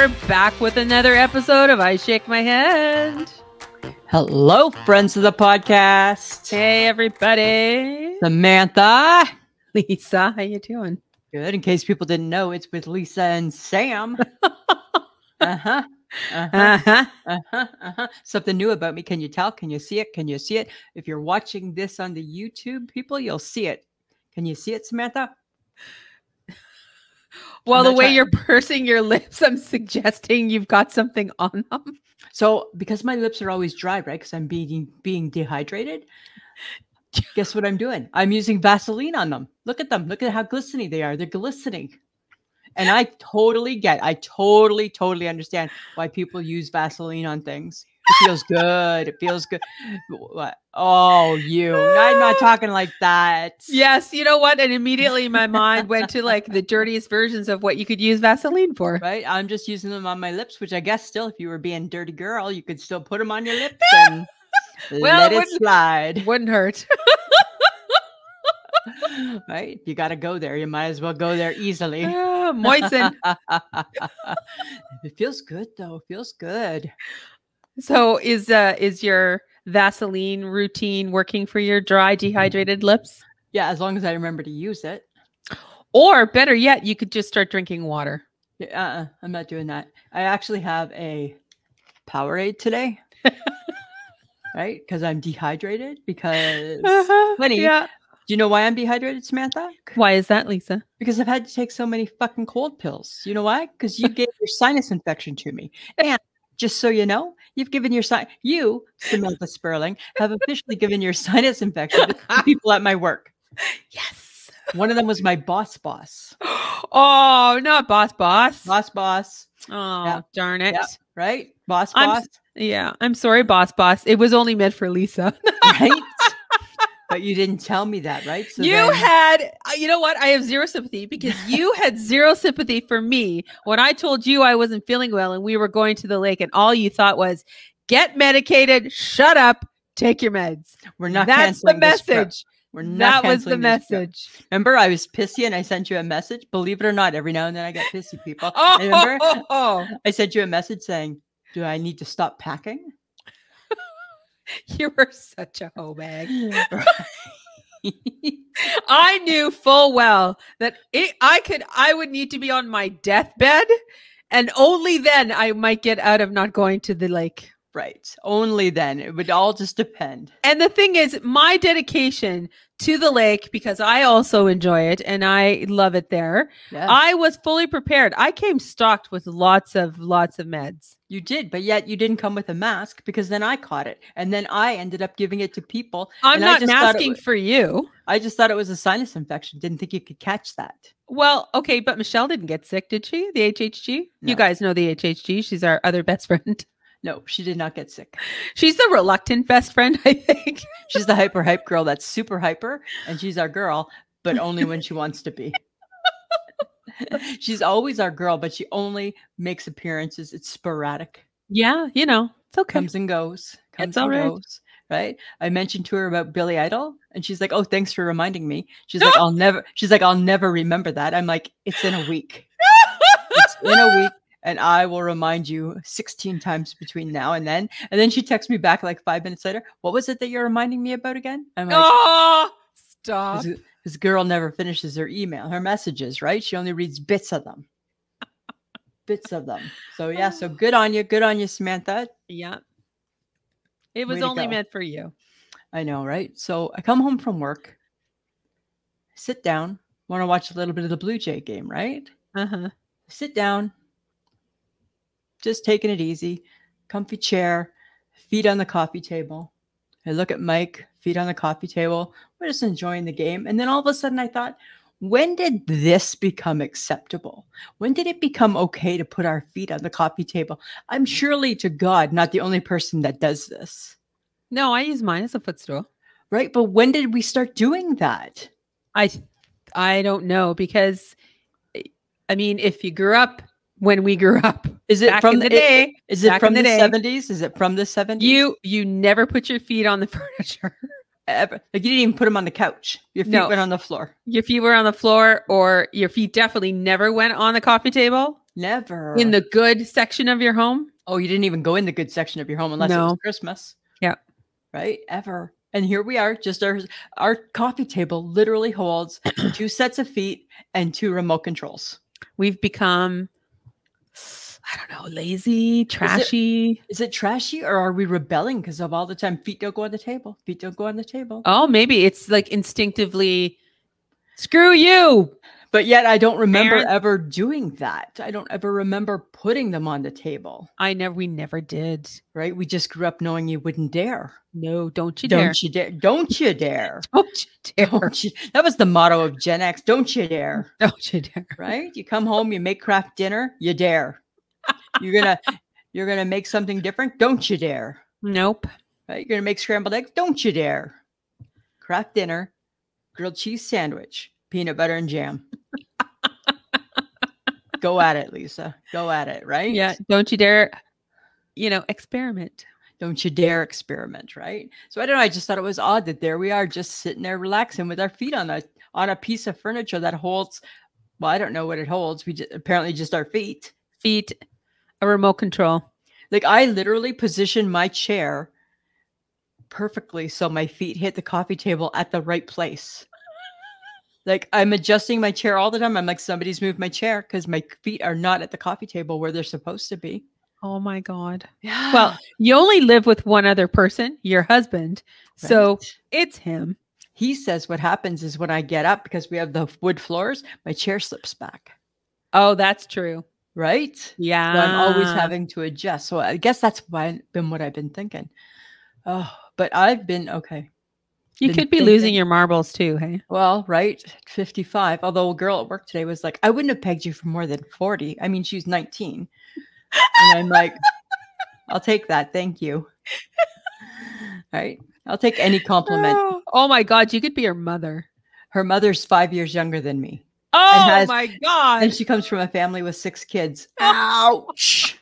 we're back with another episode of I Shake My Head. Hello, friends of the podcast. Hey, everybody. Samantha. Lisa, how you doing? Good. In case people didn't know, it's with Lisa and Sam. uh-huh. Uh-huh. Uh-huh. Uh-huh. Uh-huh. Something new about me. Can you tell? Can you see it? Can you see it? If you're watching this on the YouTube, people, you'll see it. Can you see it, Samantha? Well, the way try- you're pursing your lips, I'm suggesting you've got something on them. So, because my lips are always dry, right? Because I'm being being dehydrated. Guess what I'm doing? I'm using Vaseline on them. Look at them. Look at how glistening they are. They're glistening. And I totally get. I totally, totally understand why people use Vaseline on things. It feels good. It feels good. What? Oh, you. I'm not talking like that. Yes, you know what? And immediately my mind went to like the dirtiest versions of what you could use Vaseline for. Right? I'm just using them on my lips, which I guess still, if you were being dirty girl, you could still put them on your lips and Well, let it wouldn't- slide. Wouldn't hurt. right? If you got to go there, you might as well go there easily. Ah, Moisten. it feels good though. It feels good. So is uh is your Vaseline routine working for your dry, dehydrated lips? Yeah, as long as I remember to use it. Or better yet, you could just start drinking water. Yeah, uh-uh, I'm not doing that. I actually have a Powerade today. right? Because I'm dehydrated. Because Funny. Yeah. do you know why I'm dehydrated, Samantha? Why is that, Lisa? Because I've had to take so many fucking cold pills. You know why? Because you gave your sinus infection to me. And just so you know, you've given your sin you, Samantha Sperling, have officially given your sinus infection to people at my work. Yes. One of them was my boss boss. Oh, not boss boss. Boss boss, Oh, Yeah. darn it. Yeah. right? Boss I'm boss, Yeah, I'm sorry, boss boss. It was only meant for Lisa. right? But you didn't tell me that, right? So you then- had, uh, you know what? I have zero sympathy because you had zero sympathy for me when I told you I wasn't feeling well and we were going to the lake, and all you thought was, get medicated, shut up, take your meds. we're not That's the canceling this trip. message. We're not That was the this trip. message. Remember, I was pissy and I sent you a message. Believe it or not, every now and then I get pissy, people. Oh, I remember oh, oh. I sent you a message saying, "Do I need to stop packing?" you were such a hoe bag. I knew full well that it, I could, I would need to be on my deathbed, and only then I might get out of not going to the lake. Right. Only then. It would all just depend. And the thing is, my dedication to the lake, because I also enjoy it and I love it there, Yeah, I was fully prepared. I came stocked with lots of, lots of meds. you did, but yet you didn't come with a mask because then I caught it, and then I ended up giving it to people. I'm not just thought it masking wa- for you. I just thought it was a sinus infection. Didn't think you could catch that. Well, okay, but Michelle didn't get sick, did she? The HHG? No. You guys know the HHG. She's our other best friend. No, she did not get sick. She's the reluctant best friend, I think. She's the hyper hype girl that's super hyper, and she's our girl, but only when she wants to be. she's always our girl, but she only makes appearances. It's sporadic. Yeah, you know, it's okay. comes and goes. Comes all and right. goes. Right. I mentioned to her about Billy Idol, and she's like, "Oh, thanks for reminding me." She's like, "I'll never." She's like, "I'll never remember that." I'm like, "It's in a week. It's in a week." And I will remind you 16 times between now and then. And then she texts me back like five minutes later. What was it that you're reminding me about again? I'm like, oh, stop. this, this girl never finishes her email, her messages, right? She only reads bits of them. bits of them. So yeah, so good on you. Good on you, Samantha. Yeah. It was only go. meant for you. I know, right? So I come home from work, sit down, want to watch a little bit of the Blue Jay game, right? Uh-huh. Sit down, just taking it easy, comfy chair, feet on the coffee table. I look at Mike, feet on the coffee table. We're just enjoying the game. And then all of a sudden I thought, when did this become acceptable? When did it become okay to put our feet on the coffee table? I'm surely to God not the only person that does this, No, I use mine as a footstool. right? But when did we start doing that? I I don't know because I mean, if you grew up when we grew up, Is it from the it- day, Is it from the the seventies? Is it from the seventies? you you never put your feet on the furniture. Ever, like you didn't even put them on the couch. Your feet No. went on the floor. Your feet were on the floor, or your feet definitely never went on the coffee table. Never. in the good section of your home. oh, you didn't even go in the good section of your home unless it was Christmas. Yeah. Right. Ever. And here we are. Just our our coffee table literally holds two sets of feet and two remote controls. We've become, I don't know, lazy, trashy. Is it trashy or are we rebelling because of all the time feet don't go on the table? Feet don't go on the table. Oh, maybe it's like instinctively, screw you. But yet I don't remember ever doing that. I don't ever remember putting them on the table. I never, we never did. Right? We just grew up knowing you wouldn't dare. No, don't you dare. Don't you dare. Don't you dare. Don't you dare. Don't you- That was the motto of Gen X. Don't you dare. Don't you dare. Right? You come home, you make Kraft Dinner, you dare. You're gonna you're gonna make something different. Don't you dare. Nope. Right? You're gonna make scrambled eggs. Don't you dare. Kraft Dinner, grilled cheese sandwich, peanut butter and jam. Go at it, Lisa. Go at it, right? Yeah. Don't you dare, you know, experiment. Don't you dare experiment, right? So I don't know. I just thought it was odd that there we are, just sitting there relaxing with our feet on a on a piece of furniture that holds. Well, I don't know what it holds. We just, apparently just our feet. Feet, a remote control. Like I literally positioned my chair perfectly so my feet hit the coffee table at the right place. Like I'm adjusting my chair all the time. I'm like, somebody's moved my chair because my feet are not at the coffee table where they're supposed to be. Oh my God. Yeah. Well, you only live with one other person, your husband. So it's him. he says what happens is when I get up because we have the wood floors, my chair slips back. Oh, that's true. Right. Yeah. So I'm always having to adjust. So I guess that's why been what I've been thinking. Oh, but I've been okay. You been could be losing your marbles too, hey? Well, right, 55. Although a girl at work today was like, I wouldn't have pegged you for more than 40. I mean, she's 19. And I'm like, I'll take that. Thank you. Right. I'll take any compliment. Oh, oh my God. You could be her mother. Her mother's five years younger than me. Oh has- my God. And she comes from a family with six kids. Ouch.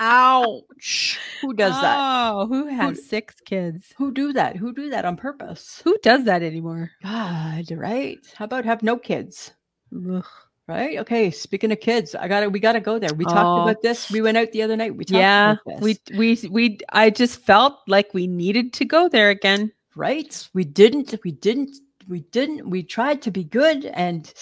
Ouch. Who does that? Oh, who has six kids? Who do that? Who do that on purpose? Who does that anymore? God, right? How about have no kids? Ugh. Right? Okay. Speaking of kids, I gotta we gotta go there. We Oh. talked about this. We went out the other night. We talked Yeah, we we we. I just felt like we needed to go there again. right. We didn't, we didn't, we didn't, we tried to be good and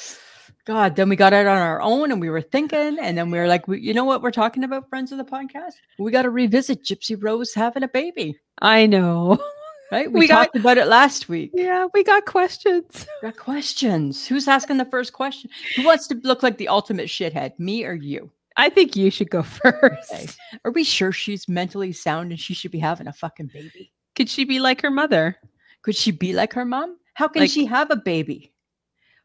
God, then we got out on our own and we were thinking, and then we were like, we, you know what we're talking about, friends of the podcast? We got to revisit Gypsy Rose having a baby, I know. right? We, We got- talked about it last week. Yeah, we got questions. Got questions. Who's asking the first question? Who wants to look like the ultimate shithead, me or you? I think you should go first. Okay. Are we sure she's mentally sound and she should be having a fucking baby? Could she be like her mother? Could she be like her mom? How can Like- she have a baby?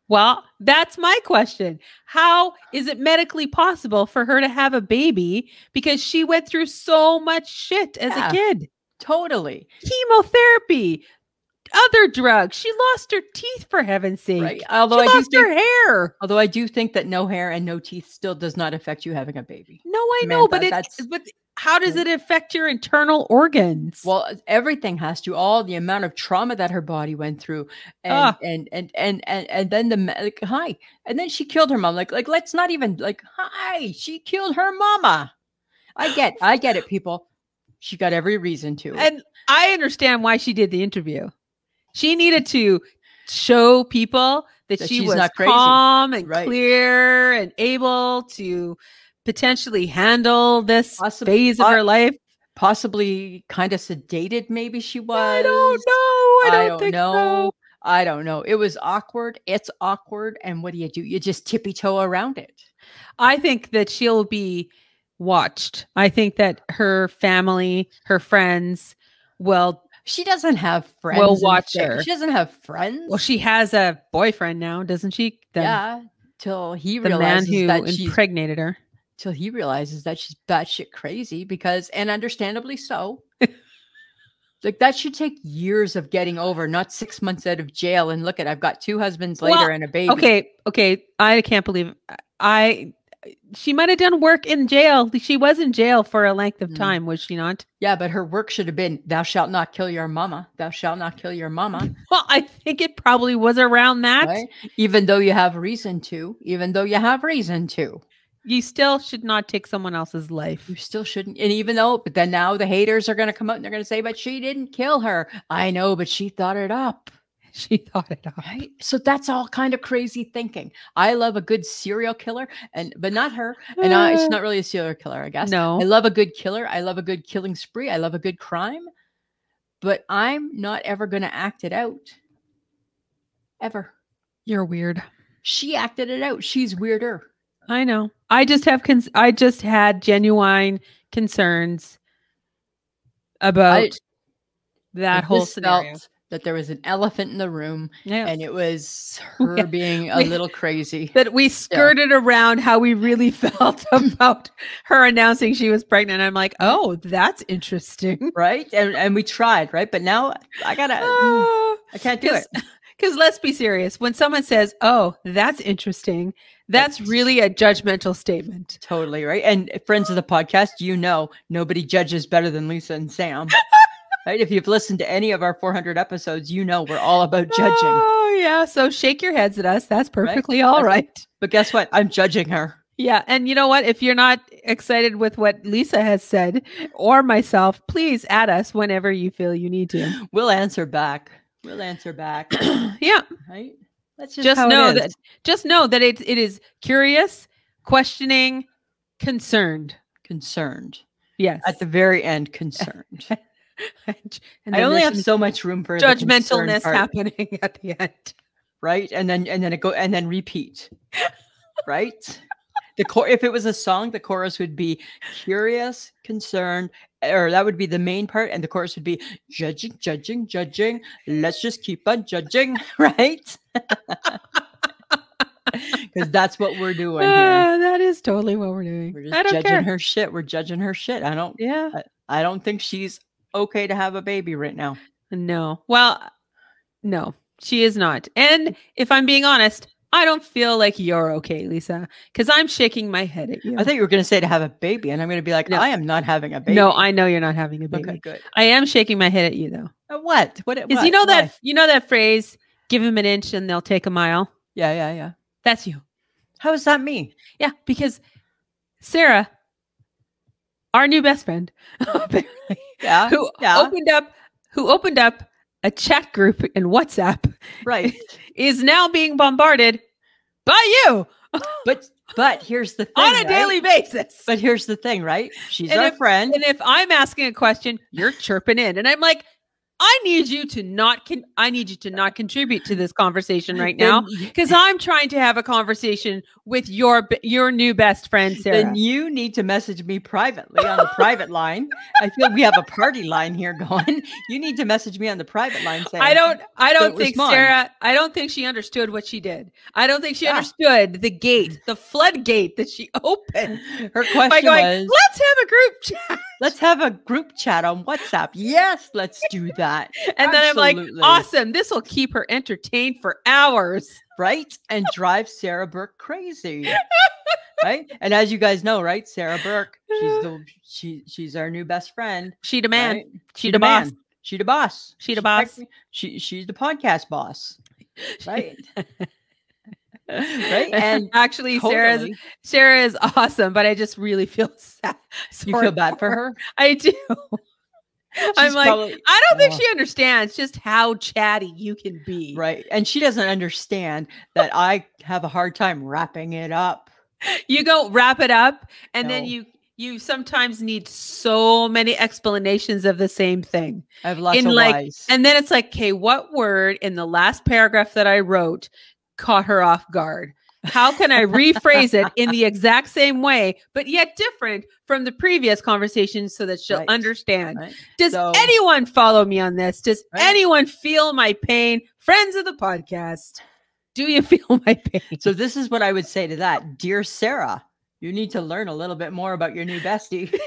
Well, that's my question. How is it medically possible for her to have a baby because she went through so much shit as Yeah. a kid? Totally. Chemotherapy, other drugs. She lost her teeth for heaven's sake. Right. Although she I do lost her think, hair. although I do think that no hair and no teeth still does not affect you having a baby. No, I know, but it's but how does it affect your internal organs? Well, everything has to. All the amount of trauma that her body went through, and Ah. and and and and and then the like, hi, and then she killed her mom. Like like let's not even like hi. She killed her mama. I get I get it, people. She got every reason to. and I understand why she did the interview. She needed to show people that, That she was calm and Right. clear and able to potentially handle this phase of her life. possibly kind of sedated maybe she was I don't know. I don't, I don't think know. so. I don't know. It was awkward. It's awkward. And what do you do? You just tippy toe around it. I think that she'll be watched. I think that her family, her friends will She doesn't have friends. We'll watch her. She doesn't have friends. well, she has a boyfriend now, doesn't she? The, yeah. Till he The man realizes who that impregnated her. Till he realizes that she's batshit crazy because, and understandably so. like that should take years of getting over, not six months out of jail. And look at, I've got two husbands later and a baby. Okay, okay. I can't believe I. She might have done work in jail. She was in jail for a length of Mm. time, was she not? Yeah, but her work should have been, "Thou shalt not kill your mama. Thou shalt not kill your mama." Well, I think it probably was around that. right? Even though you have reason to, even though you have reason to. You still should not take someone else's life. You still shouldn't. And even though, but then now the haters are going to come out and they're going to say, but she didn't kill her. I know, but she thought it up. She thought it up. Right. So that's all kind of crazy thinking. I love a good serial killer, and but not her. And I, she's not really a serial killer, I guess. No. I love a good killer. I love a good killing spree. I love a good crime. But I'm not ever going to act it out. Ever. You're weird. She acted it out. She's weirder. I know. I just have cons- I just had genuine concerns about I- that I whole just scenario. felt that there was an elephant in the room, Yeah. and it was her Yeah. being a We- little crazy. that we skirted around how we really felt about her announcing she was pregnant. I'm like, oh, that's interesting. right? And and we tried, right? But now I gotta, Ah. I can't do it. Because let's be serious. When someone says, oh, that's interesting, that's really a judgmental statement. Totally right. And eh, friends of the podcast, you know, nobody judges better than Lisa and Sam. right? If you've listened to any of our 400 episodes, you know we're all about judging. Oh, yeah. So shake your heads at us. That's perfectly all That's- right. But guess what? I'm judging her. Yeah. And you know what? If you're not excited with what Lisa has said or myself, please add us whenever you feel you need to. We'll answer back. We'll answer back. yeah. Right? That's just, Just know that just know that it, it is curious, questioning, concerned. concerned. Yes. At the very end, concerned. and I only have so much room for judgmentalness happening at the end. right? And then and then it go and then repeat. right? The core if it was a song, the chorus would be curious, concerned, or that would be the main part, and the chorus would be judging, judging, judging. Let's just keep on judging, right? Because that's what we're doing here. Ah, that is totally what we're doing. We're I just don't judging care. her shit. We're judging her shit. I don't Yeah. I don't think she's okay to have a baby right now. No. Well, no, she is not. And if I'm being honest, I don't feel like you're okay, Lisa, because I'm shaking my head at you. I thought you were going to say to have a baby, and I'm going to be like, No. I am not having a baby. no, I know you're not having a baby. Okay, good. I am shaking my head at you though. Uh, what? What? What? you know that Why? you know that phrase, give them an inch and they'll take a mile. Yeah, yeah, yeah. That's you. How is that me? Yeah, because Sarah, our new best friend, Yeah, who yeah. opened up who opened up a chat group in WhatsApp right. is now being bombarded by you But but here's the thing. on a right? daily basis. But here's the thing, right? She's And our if- friend. and if I'm asking a question, you're chirping in, and I'm like, I need you to not con- I need you to not contribute to this conversation right now because I'm trying to have a conversation with your your new best friend Sarah. then you need to message me privately on the private line. I feel we have a party line here going. You need to message me on the private line saying, I don't I don't think respond. Sarah I don't think she understood what she did. I don't think she Yeah. understood the gate, the floodgate that she opened Her question by going, was, "Let's have a group chat." Let's have a group chat on WhatsApp. Yes, let's do that. And then I'm like, "Awesome. This will keep her entertained for hours." right? And drive Sarah Burke crazy. right? And as you guys know, right? Sarah Burke, she's the she she's our new best friend. She the man. right? She the boss. She the boss. She the boss. techni- She she's the podcast boss. Right. Right. And actually Sarah's Sarah is awesome, but I just really feel sad. you feel bad for her. I do. I'm like, probably- I don't think Oh. she understands just how chatty you can be. right. And she doesn't understand that I have a hard time wrapping it up. You go wrap it up, and then you you sometimes need so many explanations of the same thing. I have lots In, of like- whys. And then it's like, okay, what word in the last paragraph that I wrote caught her off guard? How can I rephrase it in the exact same way, but yet different from the previous conversation so that she'll Right. understand? Right? Does So- anyone follow me on this? Does Right. anyone feel my pain? Friends of the podcast, do you feel my pain? So this is what I would say to that. Dear Sarah, you need to learn a little bit more about your new bestie.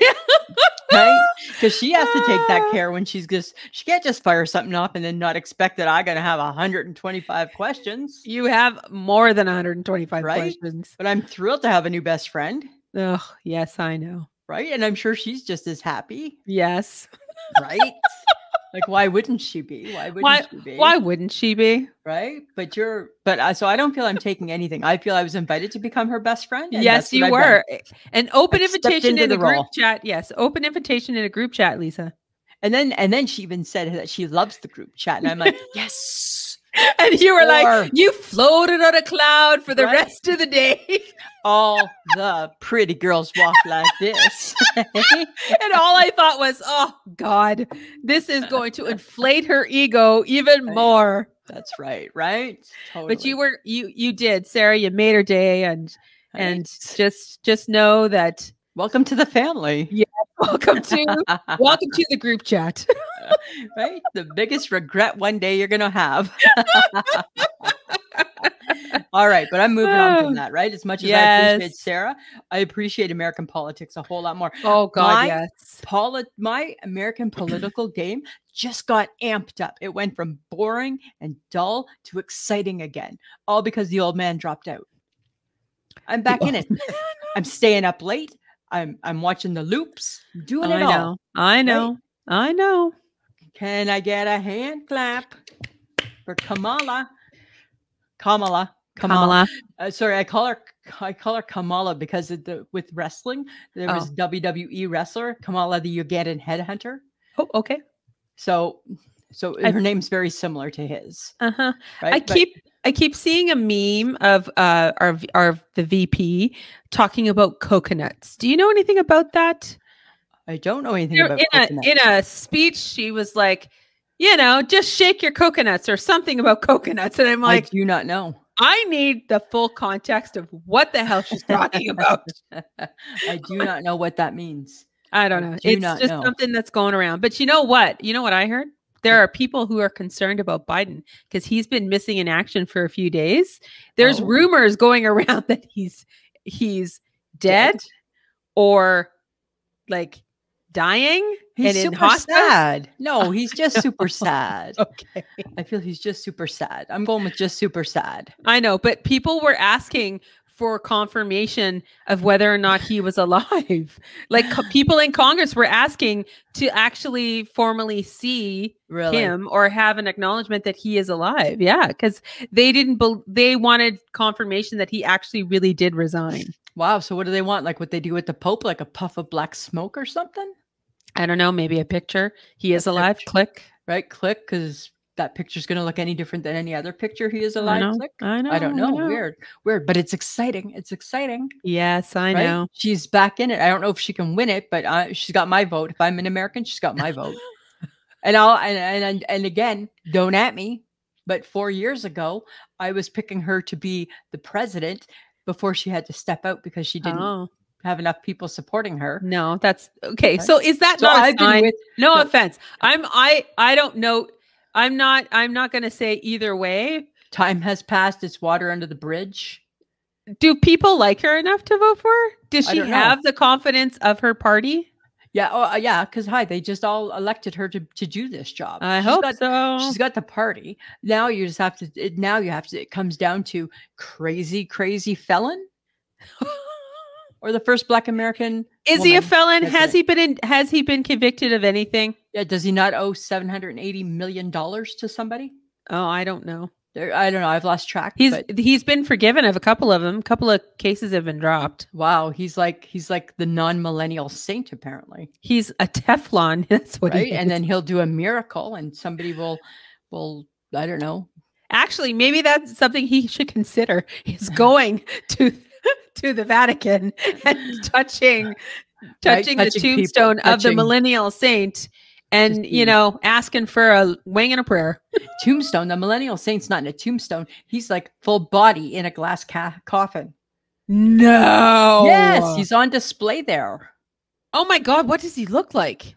right? Because she has to take that Ah. care when she's just she can't just fire something up and then not expect that I'm gonna have 125 questions. You have more than 125 Right? questions. But I'm thrilled to have a new best friend, Oh, yes, I know. right? And I'm sure she's just as happy, Yes. right? like, why wouldn't she be? Why wouldn't Why- she be? Why wouldn't she be? Right? But you're, but I, so I don't feel I'm taking anything. I feel I was invited to become her best friend. and yes, you were. An open I've invitation in a the group role. chat. Yes, open invitation in a group chat, Lisa. And then, and then she even said that she loves the group chat. And I'm like, yes. And you were like, you floated on a cloud for the Right. rest of the day. All the pretty girls walk like this. and all I thought was, oh God, this is going to inflate her ego even Right. more. That's right, right? But you were you you did, Sarah. You made her day, and and just just know that welcome to the family. welcome to welcome to the group chat. right? The biggest regret one day you're gonna have. All right, but I'm moving on from that, right? As much as I appreciate Yes. Sarah, I appreciate American politics a whole lot more. Oh God, My- yes. Poli- my American political game just got amped up. It went from boring and dull to exciting again, all because the old man dropped out. I'm back in it. I'm staying up late. I'm I'm watching the loops, doing I it all. know. I know. I know. Can I get a hand clap for Kamala? Kamala. Kamala. Kamala. Uh, sorry, I call her I call her Kamala because of the, with wrestling there was Oh. WWE wrestler Kamala the Ugandan headhunter. Oh, okay. So so I- her name's very similar to his. Uh huh. Right? I But keep I keep seeing a meme of uh our our the VP talking about coconuts. Do you know anything about that? I don't know anything There- about in a in a speech, she was like, you know, just shake your coconuts or something about coconuts, and I'm like, I do not know. I need the full context of what the hell she's talking about. I do not know what that means. I don't I know. do It's just know. something that's going around. But you know what? You know what I heard? There are people who are concerned about Biden because he's been missing in action for a few days. There's Oh. rumors going around that he's he's dead, Dead? or like dying He's and in hospice. sad. No, he's just super sad. Okay. I feel he's just super sad. I'm going with just super sad. I know, but people were asking for confirmation of whether or not he was alive. like co- people in Congress were asking to actually formally see Really. him or have an acknowledgement that he is alive. Yeah, because they didn't. Bel they wanted confirmation that he actually really did resign. Wow. So what do they want? Like what they do with the Pope, like a puff of black smoke or something? I don't know. Maybe a picture. He is A alive. picture. Click. Right? Click, because that picture's gonna look any different than any other picture he is I alive. know. Click. I know. I don't know. Weird. Weird. But it's exciting. It's exciting. Yes, I right? know. She's back in it. I don't know if she can win it, but uh, she's got my vote. If I'm an American, she's got my vote. and I'll and, and and again, don't at me. But four years ago, I was picking her to be the president before she had to step out because she didn't Oh have enough people supporting her. no, that's okay. Right. So is that So not a I've been with no no. offense. I'm I I don't know. I'm not. I'm not going to say either way. time has passed. It's water under the bridge. Do people like her enough to vote for her? Does she have the confidence of her party? Yeah, oh uh, yeah, because hi, they just all elected her to, to do this job. I She's hope got- so. She's got the party. Now you just have to. It, now you have to. It comes down to crazy, crazy felon, or the first Black American. Is he a woman felon? Has president. he been in, has he been convicted of anything? Yeah, does he not owe seven hundred and eighty million dollars to somebody? Oh, I don't know. There, I don't know. I've lost track. He's but he's been forgiven of a couple of them. A couple of cases have been dropped. wow, he's like he's like the non-millennial saint apparently, He's a Teflon. That's what right? he And then he'll do a miracle, and somebody will will I don't know. actually maybe that's something he should consider. He's going to to the Vatican and touching touching the touching people, tombstone of the millennial saint and you know asking for a wing and a prayer. Tombstone. The millennial saint's not in a tombstone. He's like full body in a glass ca- coffin. No. Yes, he's on display there. Oh my god, what does he look like?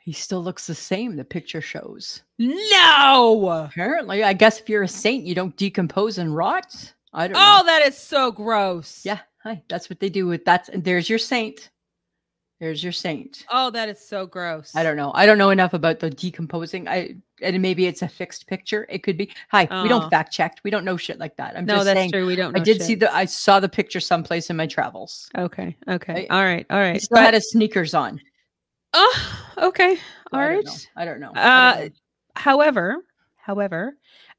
He still looks the same. The picture shows. No. Apparently, I guess if you're a saint, you don't decompose and rot. I don't Oh, know. that is so gross. Yeah, hi. That's what they do with that's. And there's your saint. There's your saint. Oh, that is so gross. I don't know. I don't know enough about the decomposing. I and maybe it's a fixed picture. It could be. Hi, we Oh. don't fact check. We don't know shit like that. I'm No, just that's saying. true. We don't. I did see the. I saw the picture someplace in my travels. Okay. Okay. I- all right. All right. still had his sneakers on. Oh, Okay. All I right. don't know. I don't know. I Uh, don't know. However, however,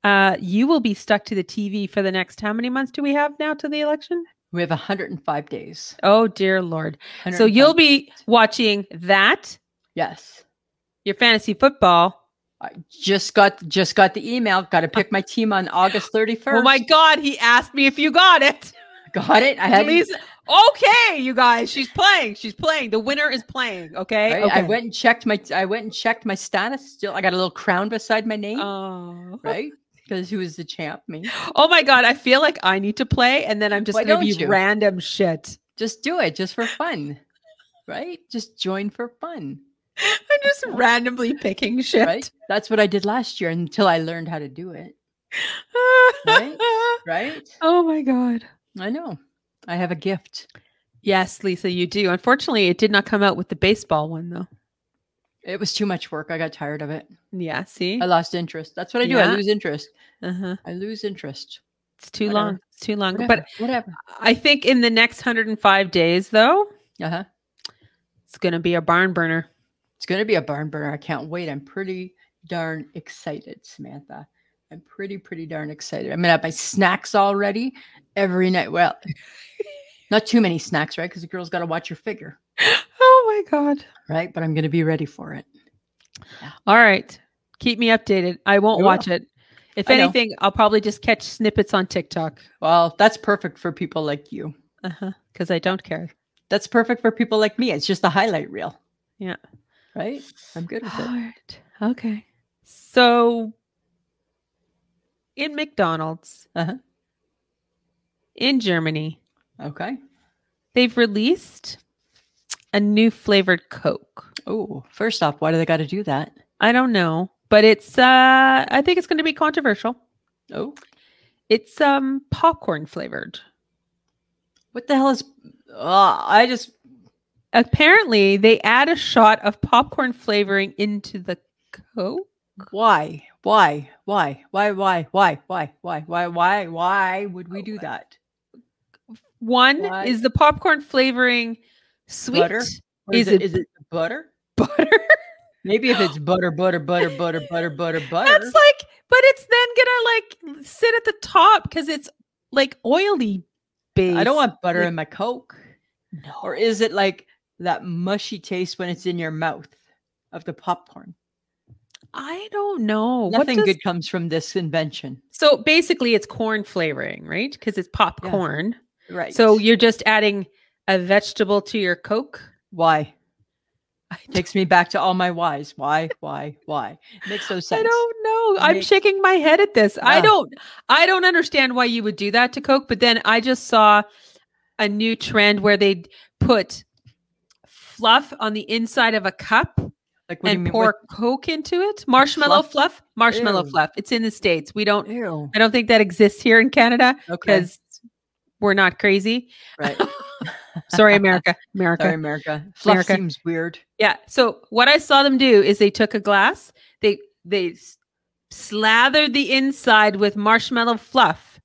uh, you will be stuck to the TV for the next how many months do we have now to the election? we have 105 days. Oh dear lord. So you'll be watching that, yes. your fantasy football. I just got just got the email. Got to pick my team on August 31st. Oh my god, he asked me if you got it. Got it. I had Lisa, okay, you guys, she's playing. She's playing. The winner is playing. Okay. right? okay. I went and checked my I went and checked my status. Still, I got a little crown beside my name, Oh. right? Because who was the champ? Me. oh my god, I feel like I need to play, and then I'm just Why gonna be you? random shit. Just do it, just for fun, right? Just join for fun, I'm just randomly picking shit. right? That's what I did last year until I learned how to do it, Right? right? oh my god. I know. I have a gift. Yes, Lisa, you do. Unfortunately, it did not come out with the baseball one though. It was too much work. I got tired of it. Yeah, see? I lost interest. That's what I do. I lose interest. Uh-huh. I lose interest. It's too Whatever. long. It's too long. Whatever. But whatever. I think in the next 105 days though, Uh huh. it's going to be a barn burner. It's going to be a barn burner. I can't wait. I'm pretty darn excited, Samantha. I'm pretty, pretty darn excited. I'm going to have my snacks all ready every night. Well, not too many snacks, right? Because the girl's got to watch your figure, Oh my god. right? But I'm going to be ready for it. All right. Keep me updated. I won't I watch it. If I know. anything, I'll probably just catch snippets on TikTok. Well, that's perfect for people like you. Uh-huh. Cuz I don't care. That's perfect for people like me. It's just a highlight reel. Yeah. Right? I'm good with All it. right. Okay. So in McDonald's Uh-huh. in Germany, Okay. they've released a new flavored Coke. Oh, first off, why do they got to do that? I don't know, but it's uh I think it's going to be controversial. Oh, It's um popcorn flavored. what the hell is. Uh, I just. Apparently, they add a shot of popcorn flavoring into the Coke. Why? Why? Why? Why? Why? Why? Why? Why? Why? Why? Why would we do that? One Why? is the popcorn flavoring sweet Butter? Is is, it, it- is it butter? butter. Maybe if it's butter, butter, butter, butter, butter, butter, butter. That's like, but it's then gonna like sit at the top because it's like oily base. I don't want butter like- in my Coke. no. Or is it like that mushy taste when it's in your mouth of the popcorn? I don't know. What Nothing does- good comes from this invention. So basically, it's corn flavoring, right? Because it's popcorn. Right. So you're just adding a vegetable to your Coke. why? I Takes me back to all my whys. Why? Why? Why? Makes no sense. I don't know. I'm Makes- shaking my head at this. I don't I don't understand why you would do that to Coke, but then I just saw a new trend where they'd put fluff on the inside of a cup Like what do you and mean? pour What- Coke into it. Marshmallow Fluff? fluff? Marshmallow Ew. fluff. It's in the States. We don't Ew. I don't think that exists here in Canada Okay. because we're not crazy. Right. Sorry, America. America. Sorry, America. Fluff America. seems weird. Yeah. So what I saw them do is they took a glass, they they slathered the inside with marshmallow fluff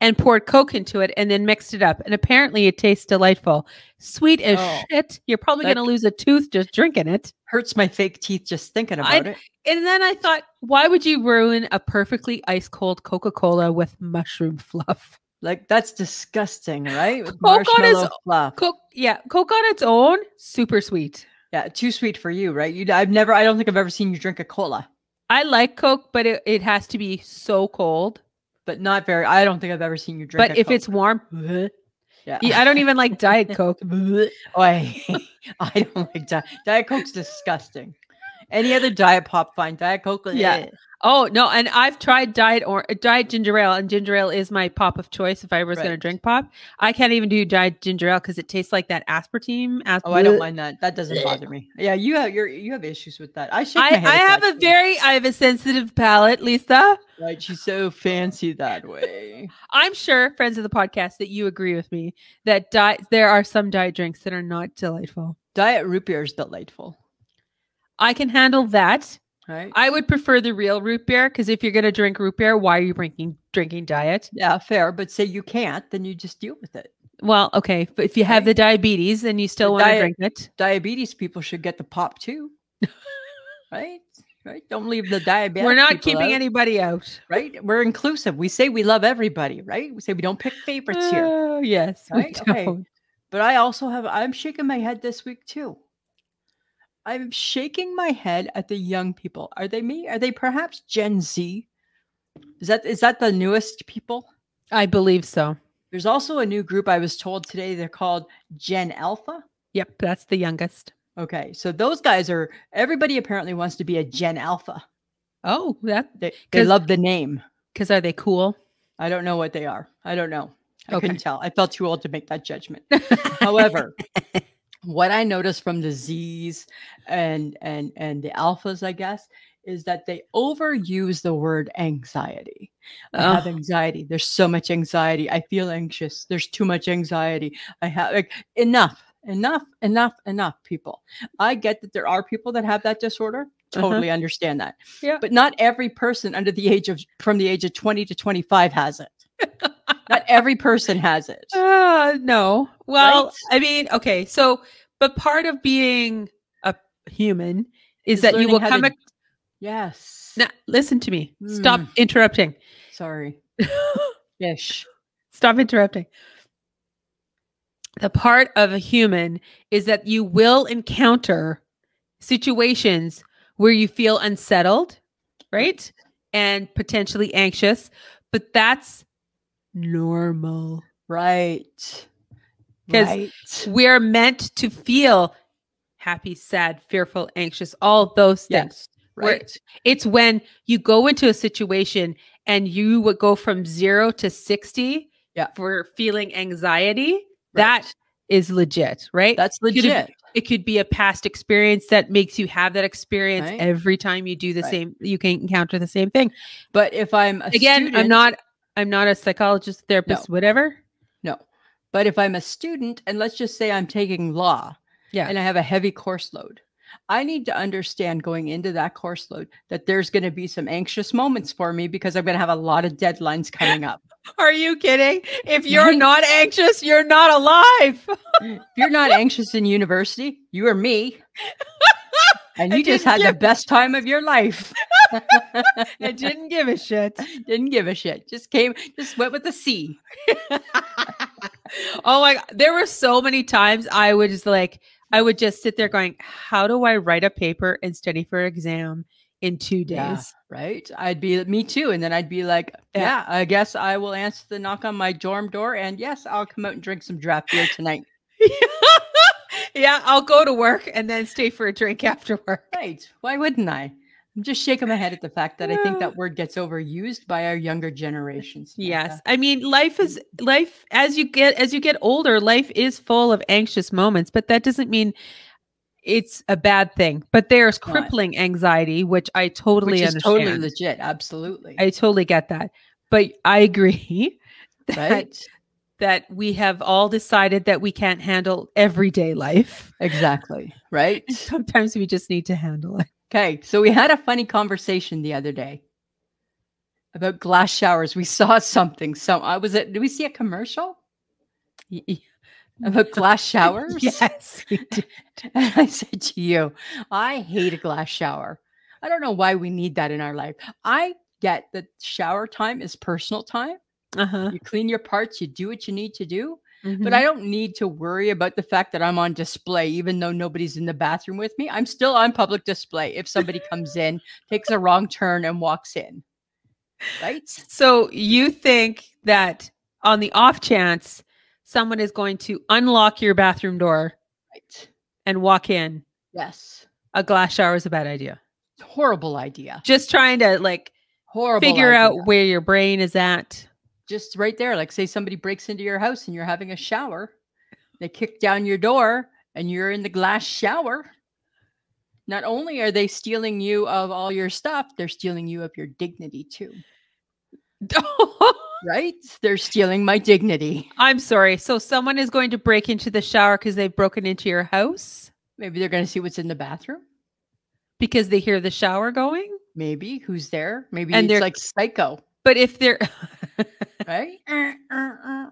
and poured Coke into it and then mixed it up. And apparently it tastes delightful. Sweet as Oh. shit. You're probably gonna lose a tooth just drinking it. Hurts my fake teeth just thinking I- about it. And then I thought, why would you ruin a perfectly ice cold Coca-Cola with mushroom fluff? Like that's disgusting, right? With Coke on its fluff. Coke, yeah, Coke on its own, super sweet. Yeah, too sweet for you, right? You, I've never, I don't think I've ever seen you drink a cola, I like Coke, but it, it has to be so cold. but not very. I don't think I've ever seen you drink. But if Coke. it's warm, yeah, Yeah, I don't even like Diet Coke. Oh, I, I don't like diet. Diet Coke's disgusting. Any other diet pop fine. Diet Coke, Yeah. eh. oh no, and I've tried diet or diet ginger ale, and ginger ale is my pop of choice if I was going to drink pop. I can't even do diet ginger ale because it tastes like that aspartame. As- Oh, I don't mind that. That doesn't bother me. Yeah, you have your you have issues with that. I shake I, my head I have a too. very I have a sensitive palate, Lisa. right. She's so fancy that way. I'm sure, friends of the podcast, that you agree with me that diet there are some diet drinks that are not delightful. Diet root beer is delightful, I can handle that. right? I would prefer the real root beer because if you're going to drink root beer, why are you drinking drinking diet? yeah, fair. But say you can't, then you just deal with it. Well, okay, but if you have Right. the diabetes and you still want to drink it, Diabetes people should get the pop too. right? Right? Don't leave the diabetic. We're not keeping out, anybody out. right. We're inclusive. We say we love everybody, right? We say we don't pick favorites here. Oh, yes, Right? Okay. But I also have I'm shaking my head this week too. I'm shaking my head at the young people. Are they me? Are they perhaps Gen Z? Is that is that the newest people? I believe so. There's also a new group I was told today they're called Gen Alpha. Yep, that's the youngest. Okay, so those guys are everybody apparently wants to be a Gen Alpha. Oh, that They they love the name. because are they cool? I don't know what they are. I don't know. I Okay. couldn't tell. I felt too old to make that judgment. However, what I noticed from the Z's and and and the alphas, I guess, is that they overuse the word anxiety. I have Oh. anxiety. There's so much anxiety. I feel anxious. There's too much anxiety. I have like enough, enough, enough, enough. People, I get that there are people that have that disorder. Uh-huh. Totally understand that. Yeah. But not every person under the age of from the age of 20 to 25 has it. not every person has it. Uh, no. Well, Right? I mean, okay. So, but part of being a human is Is that you will come. to- Yes. now, listen to me. Stop Mm. interrupting. Sorry. Fish. Stop interrupting. The part of a human is that you will encounter situations where you feel unsettled, right? And potentially anxious, but that's normal. Right. 'Cause Right. We're meant to feel happy, sad, fearful, anxious, all those things. Yes. Right. It's when you go into a situation and you would go from zero to 60 Yeah. for feeling anxiety. That Right. is legit, right? That's Could have- legit. it could be a past experience that makes you have that experience Right. every time you do the Right. same, you can encounter the same thing. But if I'm a Again, I'm not I'm not a psychologist, therapist, whatever. no. But if I'm a student and let's just say I'm taking law Yeah. and I have a heavy course load, I need to understand going into that course load that there's going to be some anxious moments for me because I'm going to have a lot of deadlines coming up. Are you kidding? If you're not anxious, you're not alive. if you're not anxious in university, you are me. And you just had the best time of your life. I didn't give a shit. Didn't give a shit. Just came, just went with the C. oh my god. There were so many times I would just like I would just sit there going, How do I write a paper and study for exam in two days? Yeah, right. I'd be me too. And then I'd be like, Yeah. yeah, I guess I will answer the knock on my dorm door. And yes, I'll come out and drink some draft beer tonight. Yeah. I'll go to work and then stay for a drink after work. right. Why wouldn't I? I'm just shaking my head at the fact that I think that word gets overused by our younger generations. Yes. I mean, life is life as you get as you get older, life is full of anxious moments, but that doesn't mean it's a bad thing. But there's crippling anxiety, which I totally Which is understand. totally legit. Absolutely. I totally get that. But I agree that, right. That we have all decided that we can't handle everyday life. Exactly. Right. And sometimes we just need to handle it. Okay, so we had a funny conversation the other day about glass showers. We saw something. So I was it. Did we see a commercial Y- y- about glass showers? Yes. And I said to you, I hate a glass shower. I don't know why we need that in our life. I get that shower time is personal time. Uh-huh. You clean your parts, you do what you need to do. But Mhm. I don't need to worry about the fact that I'm on display, even though nobody's in the bathroom with me. I'm still on public display if somebody comes in, takes a wrong turn, and walks in. Right? So you think that on the off chance someone is going to unlock your bathroom door Right. and walk in, Yes. a glass shower is a bad idea. Horrible idea. Just trying to like Horrible. figure out where your brain is at. Just right there. Like, say somebody breaks into your house and you're having a shower, they kick down your door and you're in the glass shower. Not only are they stealing you of all your stuff, they're stealing you of your dignity too. Right? They're stealing my dignity. I'm sorry. So someone is going to break into the shower because they've broken into your house Maybe they're going to see what's in the bathroom. because they hear the shower going. Maybe who's there? Maybe And it's they're- like psycho, But if they're right? Uh, uh, uh.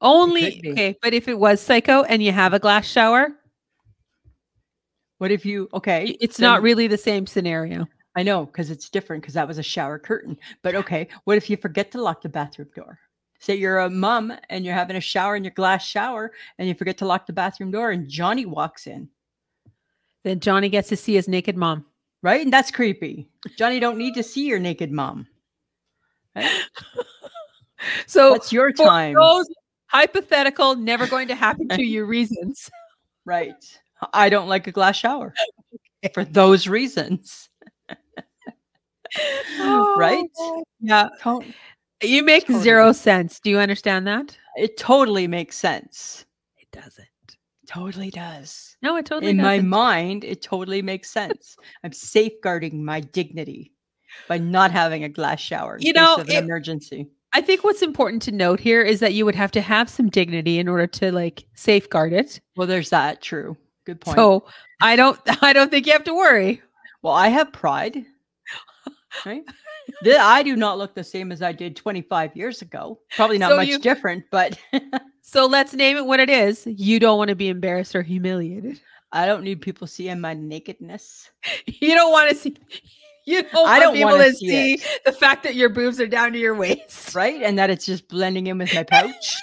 only okay, but if it was psycho and you have a glass shower, What if you okay? It's then- not really the same scenario. I know because it's different because that was a shower curtain. But okay, what if you forget to lock the bathroom door? Say you're a mom and you're having a shower in your glass shower and you forget to lock the bathroom door and Johnny walks in, Then Johnny gets to see his naked mom. right? And that's creepy. Johnny don't need to see your naked mom. Right? So it's your time, those hypothetical, never going to happen to you reasons. right? I don't like a glass shower for those reasons. Oh, right? Oh, Yeah. To- You make Totally. zero sense. Do you understand that? It totally makes sense. It doesn't. Totally does. No, it totally in my doesn't. mind, it totally makes sense. I'm safeguarding my dignity by not having a glass shower in You case know, of an it- emergency. I think what's important to note here is that you would have to have some dignity in order to like safeguard it. Well, there's that. True. Good point. So I don't I don't think you have to worry. well, I have pride. Right? I do not look the same as I did 25 years ago. Probably not So much you- different, but So let's name it what it is. You don't want to be embarrassed or humiliated. I don't need people seeing my nakedness. You don't want to see you don't I don't wanna to see see the fact that your boobs are down to your waist. Right? And that it's just blending in with my pouch.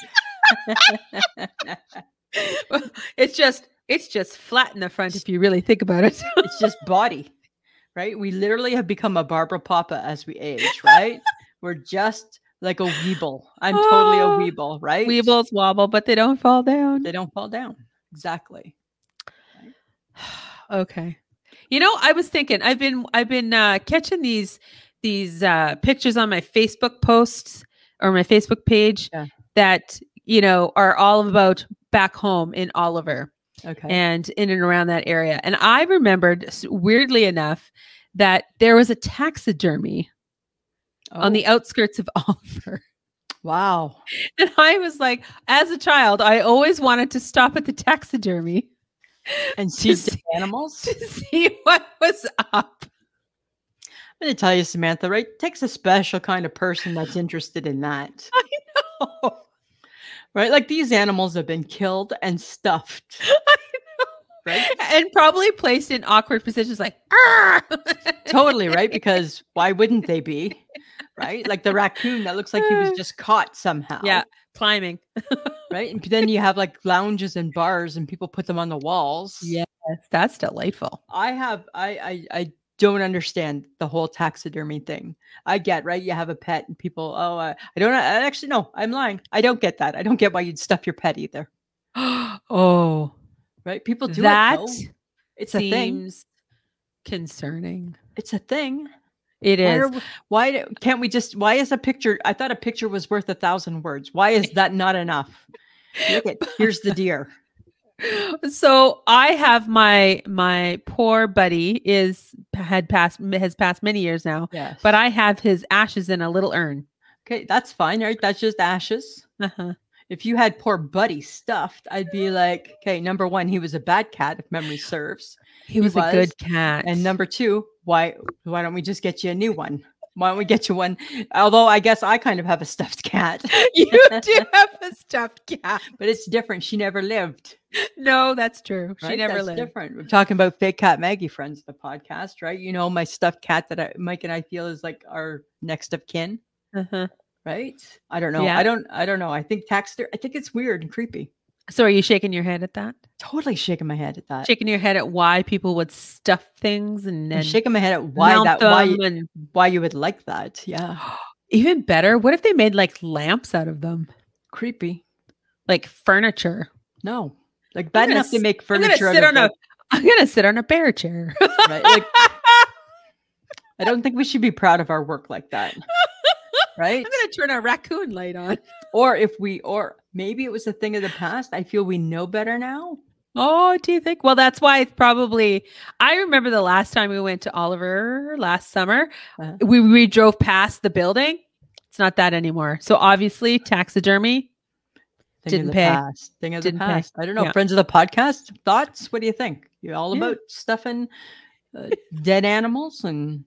it's just it's just flat in the front if you really think about it. it's just body, right? We literally have become a Barbapapa as we age, right? We're just like a weeble. I'm totally a Oh, weeble, right? Weebles wobble, but they don't fall down. They don't fall down. Exactly. okay. You know, I was thinking I've been I've been uh catching these these uh pictures on my Facebook posts or my Facebook page Yeah. that, you know, are all about back home in Oliver Okay. and in and around that area. And I remembered weirdly enough that there was a taxidermy on Oh, the outskirts of Oliver. wow. And I was like, as a child, I always wanted to stop at the taxidermy And see dead animals. to see what was up. I'm going to tell you, Samantha, right? It takes a special kind of person that's interested in that. Oh, Right? Like these animals have been killed and stuffed. Right? and probably placed in awkward positions like! Totally, right? Because why wouldn't they be? Right? Like the raccoon that looks like he was just caught somehow. yeah climbing Right. And then you have like lounges and bars and people put them on the walls. yes that's delightful I have I I I don't understand the whole taxidermy thing. I get right. You have a pet and people. Oh, uh, I don't. I actually no. I'm lying. I don't get that. I don't get why you'd stuff your pet either. oh Right? People do that it. though. It's a thing. concerning It's a thing. It Why, is we- why can't we just? Why is a picture? I thought a picture was worth a thousand words. Why is that not enough? Look at here's the deer. so i have my my poor buddy is had passed has passed many years now Yes. but i have his ashes in a little urn okay, that's fine. Right? That's just ashes. uh-huh. if you had poor Buddy stuffed, I'd be like, okay, number one, he was a bad cat, if memory serves. He was, a was, good cat And number two, why why don't we just get you a new one? Why don't we get you one? Although I guess I kind of have a stuffed cat, you do have a stuffed cat but it's different. She never lived. no that's true she right? never That's lived different. We're talking about fake cat Maggie friends, the podcast, right? You know, my stuffed cat that I, Mike and I feel is like our next of kin, uh-huh. right? I don't know. Yeah. I don't. I don't know. I think taxter. I think it's weird and creepy. So are you shaking your head at that Totally shaking my head at that. shaking your head at why people would stuff things and then shaking my head at why that. Why you- and why you would like that. Yeah. even better what if they made like lamps out of them Creepy. like furniture No. Like bad enough to make i'm gonna furniture. sit on a i'm gonna sit on a bear chair right? Like I don't think we should be proud of our work like that. Right? i'm gonna turn a raccoon light on Or if we or maybe it was a thing of the past. I feel we know better now. oh do you think well that's why it's probably i remember the last time we went to oliver last summer Uh-huh. we, we drove past the building it's not that anymore so obviously taxidermy Thing Didn't of the pay. past. Thing of Didn't the pay. past. I don't know. Yeah. Friends of the podcast thoughts. What do you think? You all Yeah. about stuffing uh, dead animals and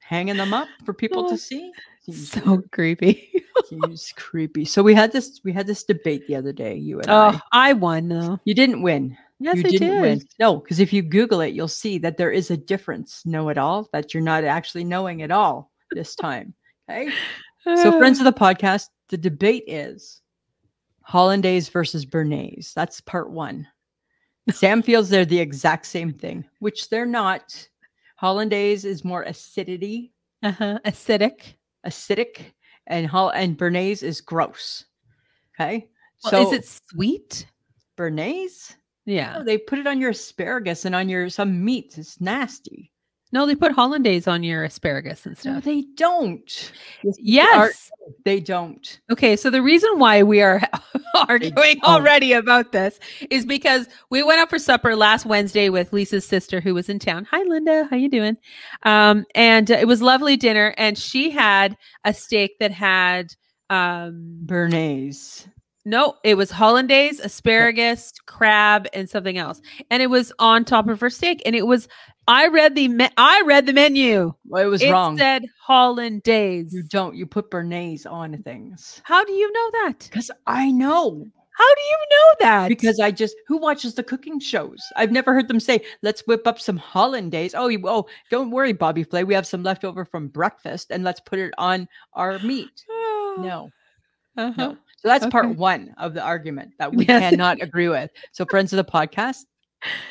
hanging them up for people Oh, to see? So creepy Seems creepy. So we had this we had this debate the other day, you and oh I. i won though You didn't win. Yes, you they didn't did. win. No, because if you Google it, you'll see that there is a difference. Know it all that you're not actually knowing it all this time. Okay. So, friends of the podcast, the debate is Hollandaise versus béarnaise. That's part one. Sam feels they're the exact same thing, which they're not. Hollandaise is more acidity, uh-huh. acidic. Acidic, and Hol- and béarnaise is gross. Okay. Well, so is it sweet? béarnaise? Yeah. Oh, they put it on your asparagus and on your some meats. It's nasty. No, they put hollandaise on your asparagus and stuff. No, they don't. yes. They don't. Okay, so the reason why we are arguing already about this is because we went out for supper last Wednesday with Lisa's sister who was in town. Hi Linda, how you doing? Um, and uh, it was lovely dinner and she had a steak that had um béarnaise. no, it was hollandaise, asparagus, crab and something else. And it was on top of her steak and it was I read the me- I read the menu. Well, it was it wrong. said hollandaise. you don't. You put béarnaise on things. How do you know that? Because I know. How do you know that? Because I just who watches the cooking shows? I've never heard them say, "Let's whip up some hollandaise." Oh, you, oh, don't worry, Bobby Flay. We have some leftover from breakfast, and let's put it on our meat. No, Uh-huh. no. So that's part one of the argument that we Yes. cannot agree with. So, friends of the podcast,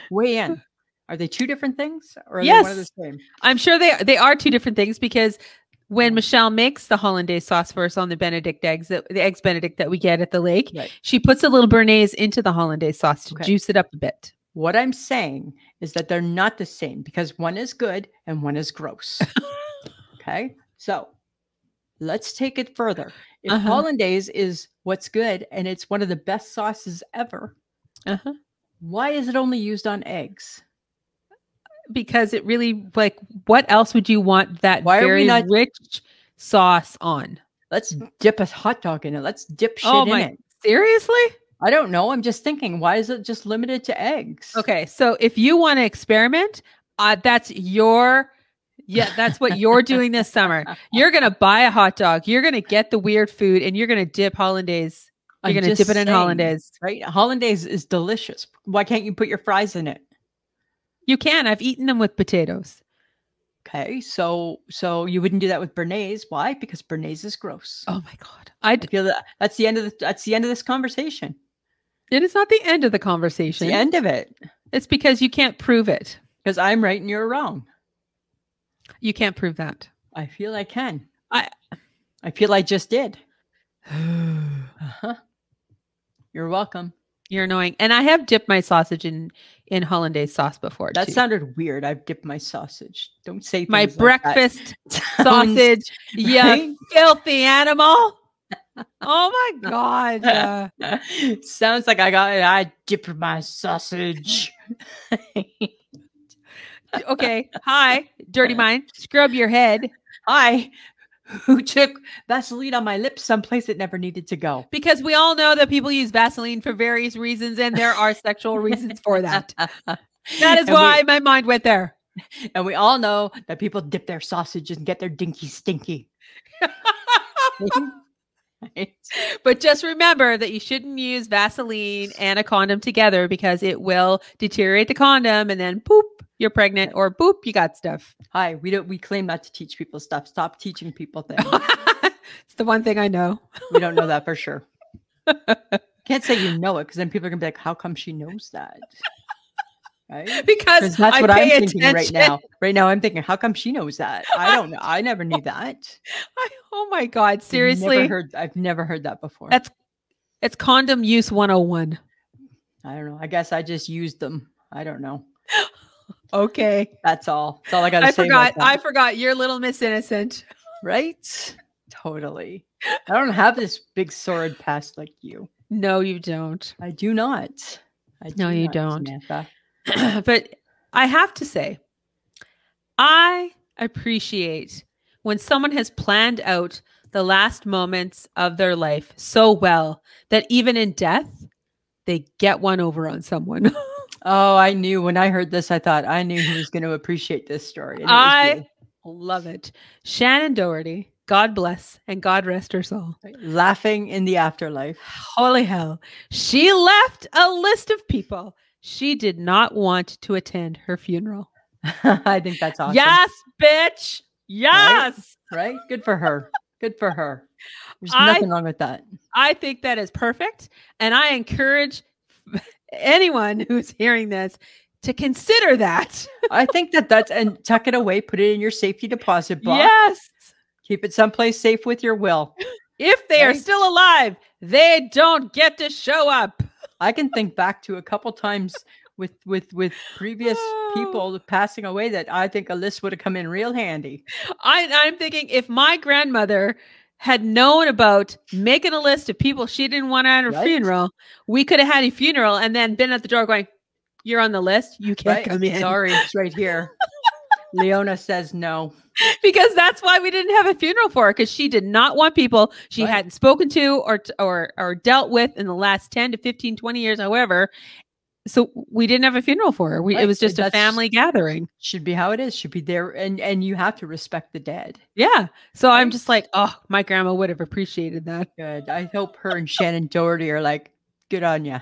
weigh in. Are they two different things, or are they one of the Yes. same? I'm sure they they are two different things because when Michelle makes the hollandaise sauce for us on the Benedict eggs, that, the eggs Benedict that we get at the lake, Right. she puts a little béarnaise into the hollandaise sauce to Okay. juice it up a bit. What I'm saying is that they're not the same because one is good and one is gross. okay. So let's take it further. If Uh-huh. hollandaise is what's good and it's one of the best sauces ever, Uh-huh. why is it only used on eggs? Because it really like what else would you want that Why very not- rich sauce on? Let's dip a hot dog in it. Let's dip shit Oh in it. Seriously? I don't know. I'm just thinking, why is it just limited to eggs? Okay, so if you want to experiment, uh, that's your yeah, that's what you're doing this summer. You're gonna buy a hot dog. You're gonna get the weird food, and you're gonna dip hollandaise. You're I'm gonna dip it in saying, hollandaise. Right? Hollandaise is delicious. Why can't you put your fries in it? You can. I've eaten them with potatoes. Okay, so so you wouldn't do that with béarnaise. Why? Because béarnaise is gross. Oh my god! I feel that that's the end of the that's the end of this conversation. it is not the end of the It's conversation. the end of it. It's because you can't prove it. Because I'm right and you're wrong. You can't prove that. I feel I can. I- I feel I just did. Uh-huh. You're welcome. You're annoying. And I have dipped my sausage in in hollandaise sauce before. That too. sounded weird. I've dipped my sausage. Don't say my like breakfast sausage. you right? filthy animal. Oh my god. uh, Sounds like I got I dipped my sausage. okay. Hi, dirty mind. Scrub your head I who took Vaseline on my lips someplace it never needed to go. because we all know that people use Vaseline for various reasons, and there are sexual reasons for that. That is And we- why my mind went there. and we all know that people dip their sausage and get their dinky stinky. Right? But just remember that you shouldn't use Vaseline and a condom together because it will deteriorate the condom, and then poop, you're pregnant, or boop, you got stuff. Hi, we don't we claim not to teach people stuff. Stop teaching people things. it's the one thing I know. we don't know that for sure. Can't say you know it because then people are gonna be like, "How come she knows that?" Right? Because that's I what I'm pay thinking right now. Right now, I'm thinking, "How come she knows that?" I don't know. I never knew that. I- oh my God, I've seriously. never heard. I've never heard that before. That's it's condom use 101. I don't know. I guess I just used them. I don't know. Okay. That's all. That's all I got to I say. forgot. I forgot. You're little Miss Innocent. right? Totally. I don't have this big sword past like you. No, you don't. I do not. I No, you not, don't. Samantha. but I have to say, I appreciate when someone has planned out the last moments of their life so well that even in death, they get one over on someone. Oh, I knew when I heard this. I thought I knew who was going to appreciate this story. and it was I love it. Shannen Doherty, God bless and God rest her soul. laughing in the afterlife. Holy hell. She left a list of people she did not want to attend her funeral. I think that's awesome. Yes, bitch. Yes. Right? Good for her. Good for her. There's I- nothing wrong with that. I think that is perfect. And I encourage anyone who's hearing this to consider that. I think that that's and tuck it away, put it in your safety deposit box. Yes. Keep it someplace safe with your will. If they are still alive, they don't get to show up. I can think back to a couple times with with with previous Oh. people passing away that I think a list would have come in real handy. I, I'm thinking if my grandmother had known about making a list of people she didn't want at her Right. funeral, we could have had a funeral and then been at the door going, You're on the list. You can't Right? come in. Sorry, it's right here. Leona says no. because that's why we didn't have a funeral for her because she did not want people she Right. hadn't spoken to or or or dealt with in the last 10 to 15 20 years however so we didn't have a funeral for her we, it was just a family gathering Should be how it is. Should be there, and and you have to respect the dead. yeah so i'm just like oh my grandma would have appreciated that Good. I hope her and Shannen Doherty are like, good on you.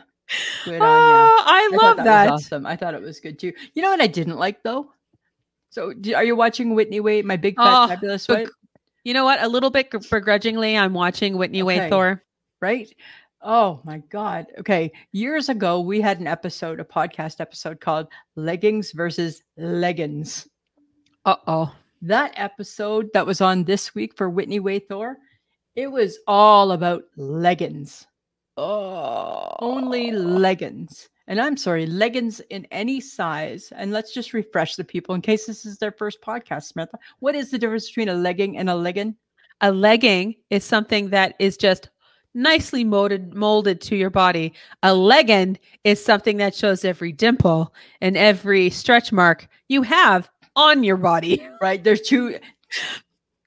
Good oh, on you. Ah, i thought love that, was awesome. I thought it was good too. You know what I didn't like though? So, do, are you watching Whitney Wade, my big fat Oh, fabulous but- wife? you know what a little bit begrudgingly i'm watching whitney Okay. Way Thore. right? Oh my God. Okay. Years ago, we had an episode, a podcast episode called Leggings versus Leggings. uh-oh That episode that was on this week for Whitney Way Thore, it was all about leggings, oh only leggings. And I'm sorry, leggings in any size. And let's just refresh the people in case this is their first podcast, Samantha. What is the difference between a legging and a legging? a legging is something that is just nicely molded molded to your body. A legging is something that shows every dimple and every stretch mark you have on your body. Right? There's two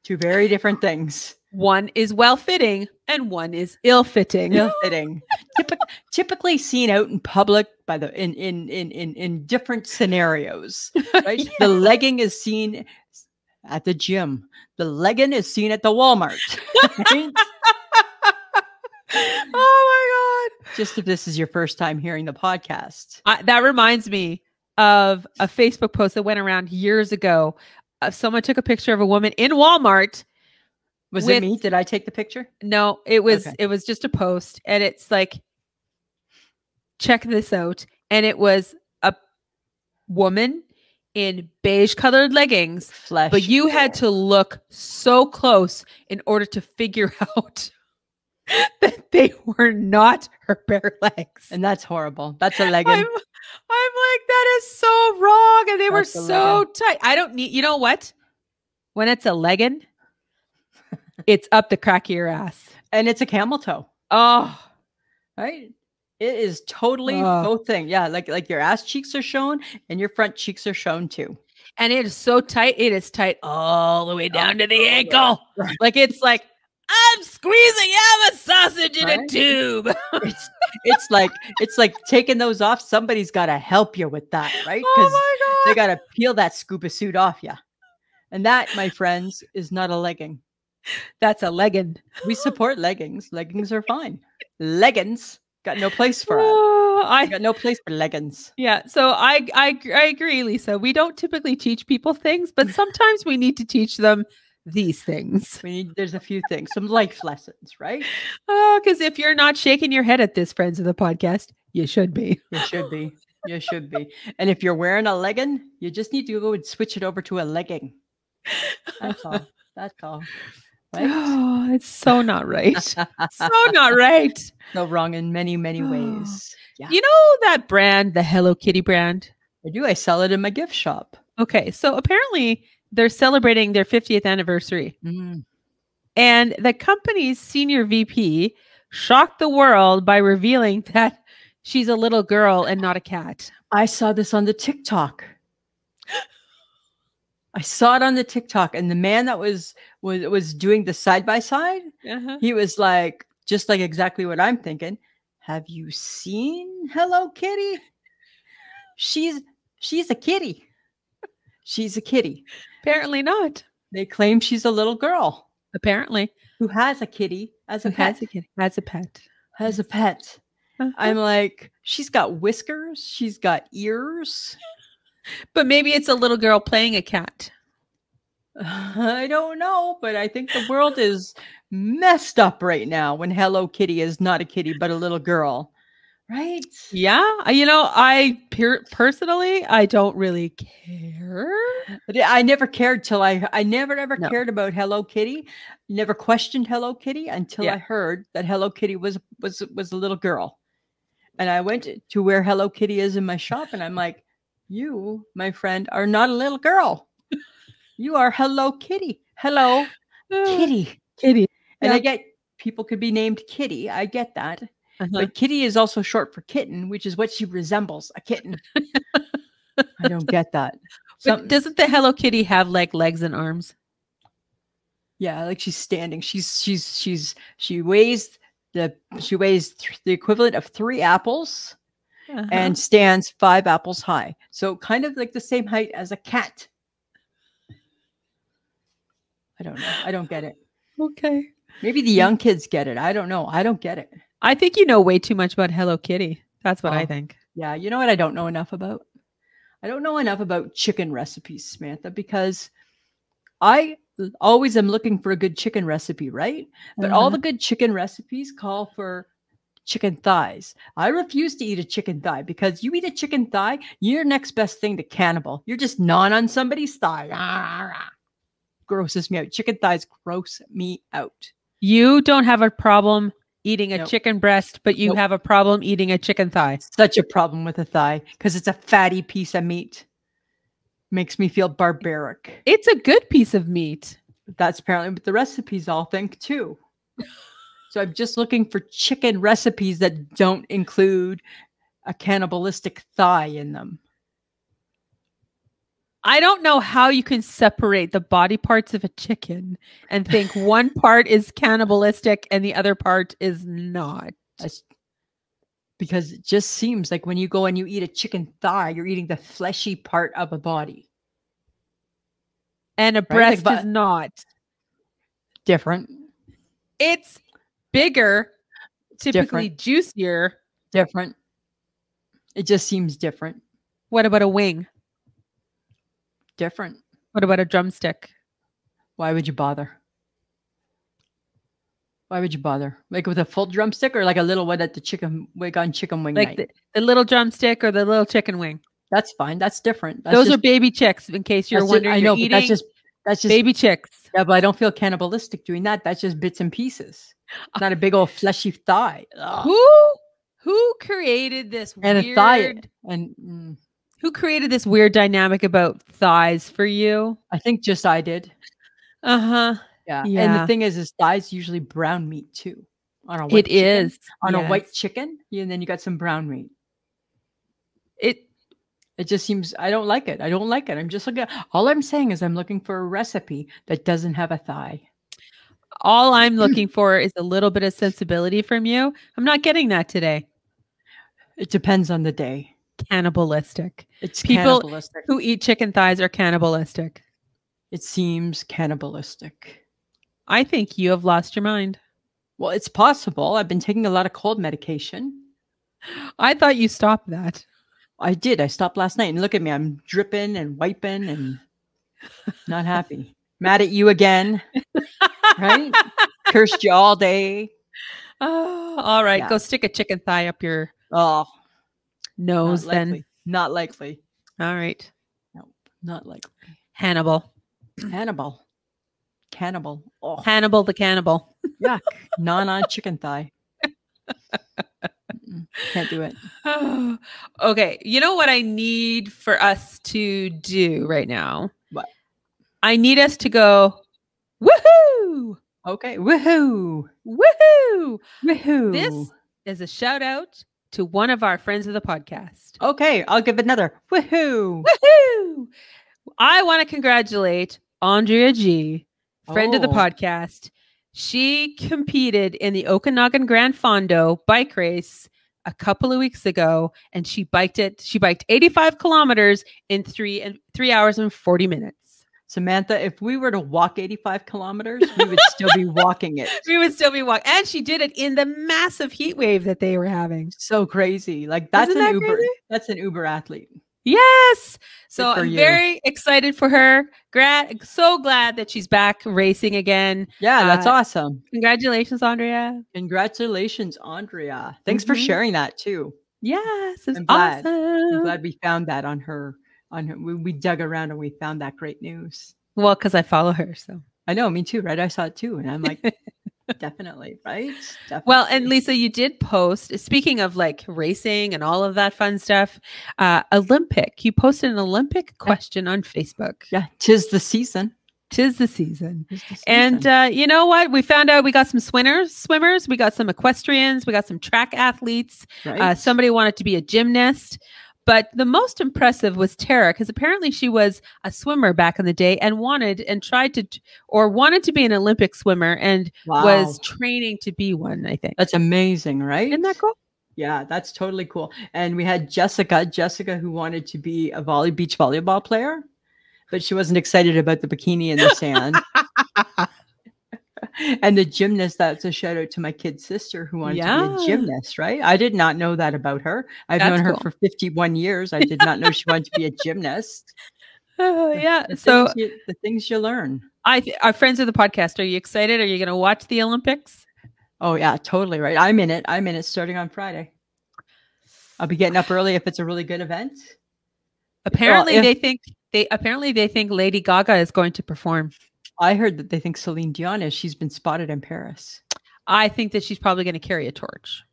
two very different things. One is well fitting and one is ill fitting. ill fitting. Typic- typically seen out in public by the in in in in, in different scenarios. Right? The legging is seen at the gym. The legging is seen at the Walmart. right? oh my god! Just if this is your first time hearing the podcast. I, that reminds me of a Facebook post that went around years ago. Uh, someone took a picture of a woman in Walmart Was With- it me? Did I take the picture? No, it was Okay. it was just a post and it's like check this out and it was a woman in beige colored leggings Flesh. but you had to look so close in order to figure out that they were not her bare legs. and that's horrible. That's a legging. I'm, I'm like that is so wrong and they were That's a so tight. I don't need you know what? When it's a legging, it's up the crack of your ass. and it's a camel toe. Oh, Right? It is totally both thing. Yeah, like like your ass cheeks are shown and your front cheeks are shown too. and it is so tight. It is tight all the way oh, down to the yeah. ankle. Right. Like it's like I'm squeezing out a sausage in a tube. It's it's like it's like taking those off. Somebody's got to help you with that, right? oh Because my they got to peel that scuba suit off you. And that, my friends, is not a legging. That's a legging. We support leggings. Leggings are fine. Leggings got no place for us. Oh, I Got no place for leggings. yeah. So I I I agree, Lisa. We don't typically teach people things, but sometimes we need to teach them these things. We need. There's a few things, some life lessons, right? Oh, because if you're not shaking your head at this, friends of the podcast, you should be. You should be. You should be. And if you're wearing a legging, you just need to go and switch it over to a legging. That's all. That's all. Right? Oh, it's so not right. so not right. so wrong in many, many ways. Yeah. You know that brand, the Hello Kitty brand? I do. I sell it in my gift shop. Okay, so apparently they're celebrating their 50th anniversary, Mm. and the company's senior VP shocked the world by revealing that she's a little girl and not a cat. I saw this on the TikTok. I saw it on the TikTok, and the man that was was was doing the side by side, Uh-huh. he was like, just like exactly what I'm thinking. Have you seen Hello Kitty? She's she's a kitty. She's a kitty. Apparently not. They claim she's a little girl Apparently, who has a kitty as a who pet. has a kitty? Has a pet. Has a pet. I'm like, she's got whiskers, she's got ears. But maybe it's a little girl playing a cat. I don't know, but I think the world is messed up right now when Hello Kitty is not a kitty but a little girl. Right? Yeah, you know, I per- personally, I don't really care. I never cared till I I never ever No. cared about Hello Kitty. Never questioned Hello Kitty until Yeah. I heard that Hello Kitty was was was a little girl. And I went to where Hello Kitty is in my shop and I'm like, "You, my friend, are not a little girl. You are Hello Kitty. Hello Kitty." Kitty. And I get people could be named Kitty. I get that. Uh-huh. But Kitty is also short for kitten, which is what she resembles, a kitten. I don't get that. But doesn't the Hello Kitty have like legs and arms? Yeah, like she's standing. She's she's she's she weighs the she weighs th- the equivalent of three apples Uh-huh. and stands five apples high. So kind of like the same height as a cat. I don't know. I don't get it. okay. Maybe the young kids get it. I don't know. I don't get it. I think you know way too much about Hello Kitty. That's what I Oh. think. Yeah, you know what I don't know enough about? I don't know enough about chicken recipes, Samantha, because I always am looking for a good chicken recipe, right? But all Uh-huh. the good chicken recipes call for chicken thighs. I refuse to eat a chicken thigh because you eat a chicken thigh, you're next best thing to cannibal. You're just gnawing on somebody's thigh. Rah, rah. Grosses me out. Chicken thighs gross me out. You don't have a problem eating a Nope. chicken breast, but you Nope. have a problem eating a chicken thigh. Such a problem with a thigh because it's a fatty piece of meat. Makes me feel barbaric. It's a good piece of meat. That's apparently what the recipes all think too. So I'm just looking for chicken recipes that don't include a cannibalistic thigh in them. I don't know how you can separate the body parts of a chicken and think one part is cannibalistic and the other part is not. That's- because it just seems like when you go and you eat a chicken thigh, you're eating the fleshy part of a body. And a like, breast but- is not. Different, It's bigger, typically different. juicier. different. It just seems different, What about a wing? different. What about a drumstick? Why would you bother? Why would you bother? Like with a full drumstick or like a little one at the chicken wig on chicken wing Like the, the little drumstick or the little chicken wing? That's fine. That's different. That's Those just, are baby chicks, in case you're that's just- wondering. I know, but that's just that's just baby chicks. Yeah, but I don't feel cannibalistic doing that. That's just bits and pieces. Not a big old fleshy thigh. Ugh. Who who created this And a thigh. And mm, who created this weird dynamic about thighs for you? I think just I did. Uh-huh. Yeah. And the thing is, is thighs usually brown meat too. On a white It chicken- is. on a white chicken, and then you got some brown meat. It It just seems I don't like it. I don't like it. I'm just looking. All I'm saying is I'm looking for a recipe that doesn't have a thigh. All I'm looking for is a little bit of sensibility from you. I'm not getting that today. It depends on the day. Cannibalistic. It's People- cannibalistic. Who eat chicken thighs are cannibalistic. It seems cannibalistic. I think you have lost your mind. Well, it's possible. I've been taking a lot of cold medication. I thought you stopped that. I did. I stopped last night and look at me. I'm dripping and wiping and not happy. Mad at you again. Right? Cursed you all day. Oh, all right. Yeah. Go stick a chicken thigh up your Oh, nose not then. Not likely. All right. Not likely. Hannibal. Hannibal. Cannibal. Oh, Hannibal the cannibal. yuck. Non on chicken thigh. Can't do it. okay. You know what I need for us to do right now? I need us to go, woohoo! Okay. Woohoo. Woohoo! Woohoo. This is a shout out to one of our friends of the podcast. Okay. I'll give another. Woohoo. Woohoo! I want to congratulate Andrea G, friend of the Oh. podcast. She competed in the Okanagan Gran Fondo bike race a couple of weeks ago, and she biked it. She biked 85 kilometers in three and three hours and 40 minutes. Samantha, if we were to walk 85 kilometers, we would still be walking it. We would still be walking. And she did it in the massive heat wave that they were having. So crazy. Like that's Isn't an that Uber. crazy? That's an Uber athlete. Yes. So I'm you. very excited for her. Glad, so glad that she's back racing again. Yeah, that's Uh, awesome. Congratulations, Andrea. Congratulations, Andrea. Thanks for Mhm. sharing that too. Yes, it's I'm glad. awesome. I'm glad we found that on her. On her, we, we dug around and we found that great news. Well, because I follow her. So I know, me too, right? I saw it too, and I'm like, definitely, right? Definitely. well, and Lisa, you did post. Speaking of like racing and all of that fun stuff, uh, Olympic. You posted an Olympic question on Facebook. yeah, tis the season. Tis the season. Tis the And uh, you know what? We found out we got some swimmers, swimmers. We got some equestrians. We got some track athletes. right? Uh, somebody wanted to be a gymnast. But the most impressive was Tara because apparently she was a swimmer back in the day and wanted and tried to, or wanted to be an Olympic swimmer and wow. was training to be one, I think. that's amazing, right? Isn't that cool? Yeah, that's totally cool. And we had Jessica, Jessica who wanted to be a volley beach volleyball player, but she wasn't excited about the bikini in the sand. and the gymnast, that's a shout out to my kid sister who wanted to be a gymnast, right? I did not know that about her. I've That's known her cool. for 51 years. I did not know she wanted to be a gymnast. Oh, yeah. The So things you, the things you learn. I, th- our friends of the podcast, are you excited? Are you going to watch the Olympics? Oh yeah, totally right. I'm in it. I'm in it starting on Friday. I'll be getting up early if it's a really good event. Apparently, if- they think they apparently they think Lady Gaga is going to perform. I heard that they think Celine Dion is. She's been spotted in Paris. I think that she's probably going to carry a torch.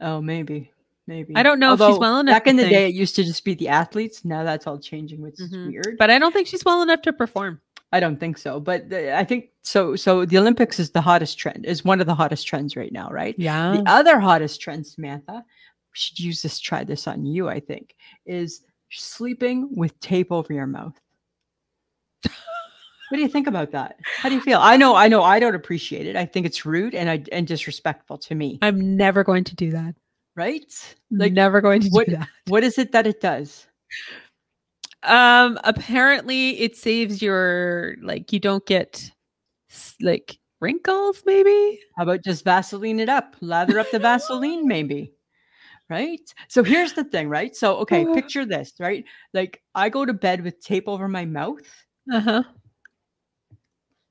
Oh, maybe, maybe. I don't know if she's well enough Back in the day, it used to just be the athletes. Now that's all changing, which is Mhm. weird. But I don't think she's well enough to perform. I don't think so. But the, I think so. So the Olympics is the hottest trend. Is one of the hottest trends right now, right? Yeah. The other hottest trend, Samantha, we should use this. Try this on you. I think is sleeping with tape over your mouth. What do you think about that? How do you feel? I know, I know, I don't appreciate it. I think it's rude and I and disrespectful to me. I'm never going to do that. Right? Like never going to what- do that. what is it that it does? Um apparently it saves your like you don't get like wrinkles maybe. How about just Vaseline it up? Lather up the Vaseline, maybe. Right? So here's the thing, right? So, okay, Uh. picture this, right? Like I go to bed with tape over my mouth. Uh-huh.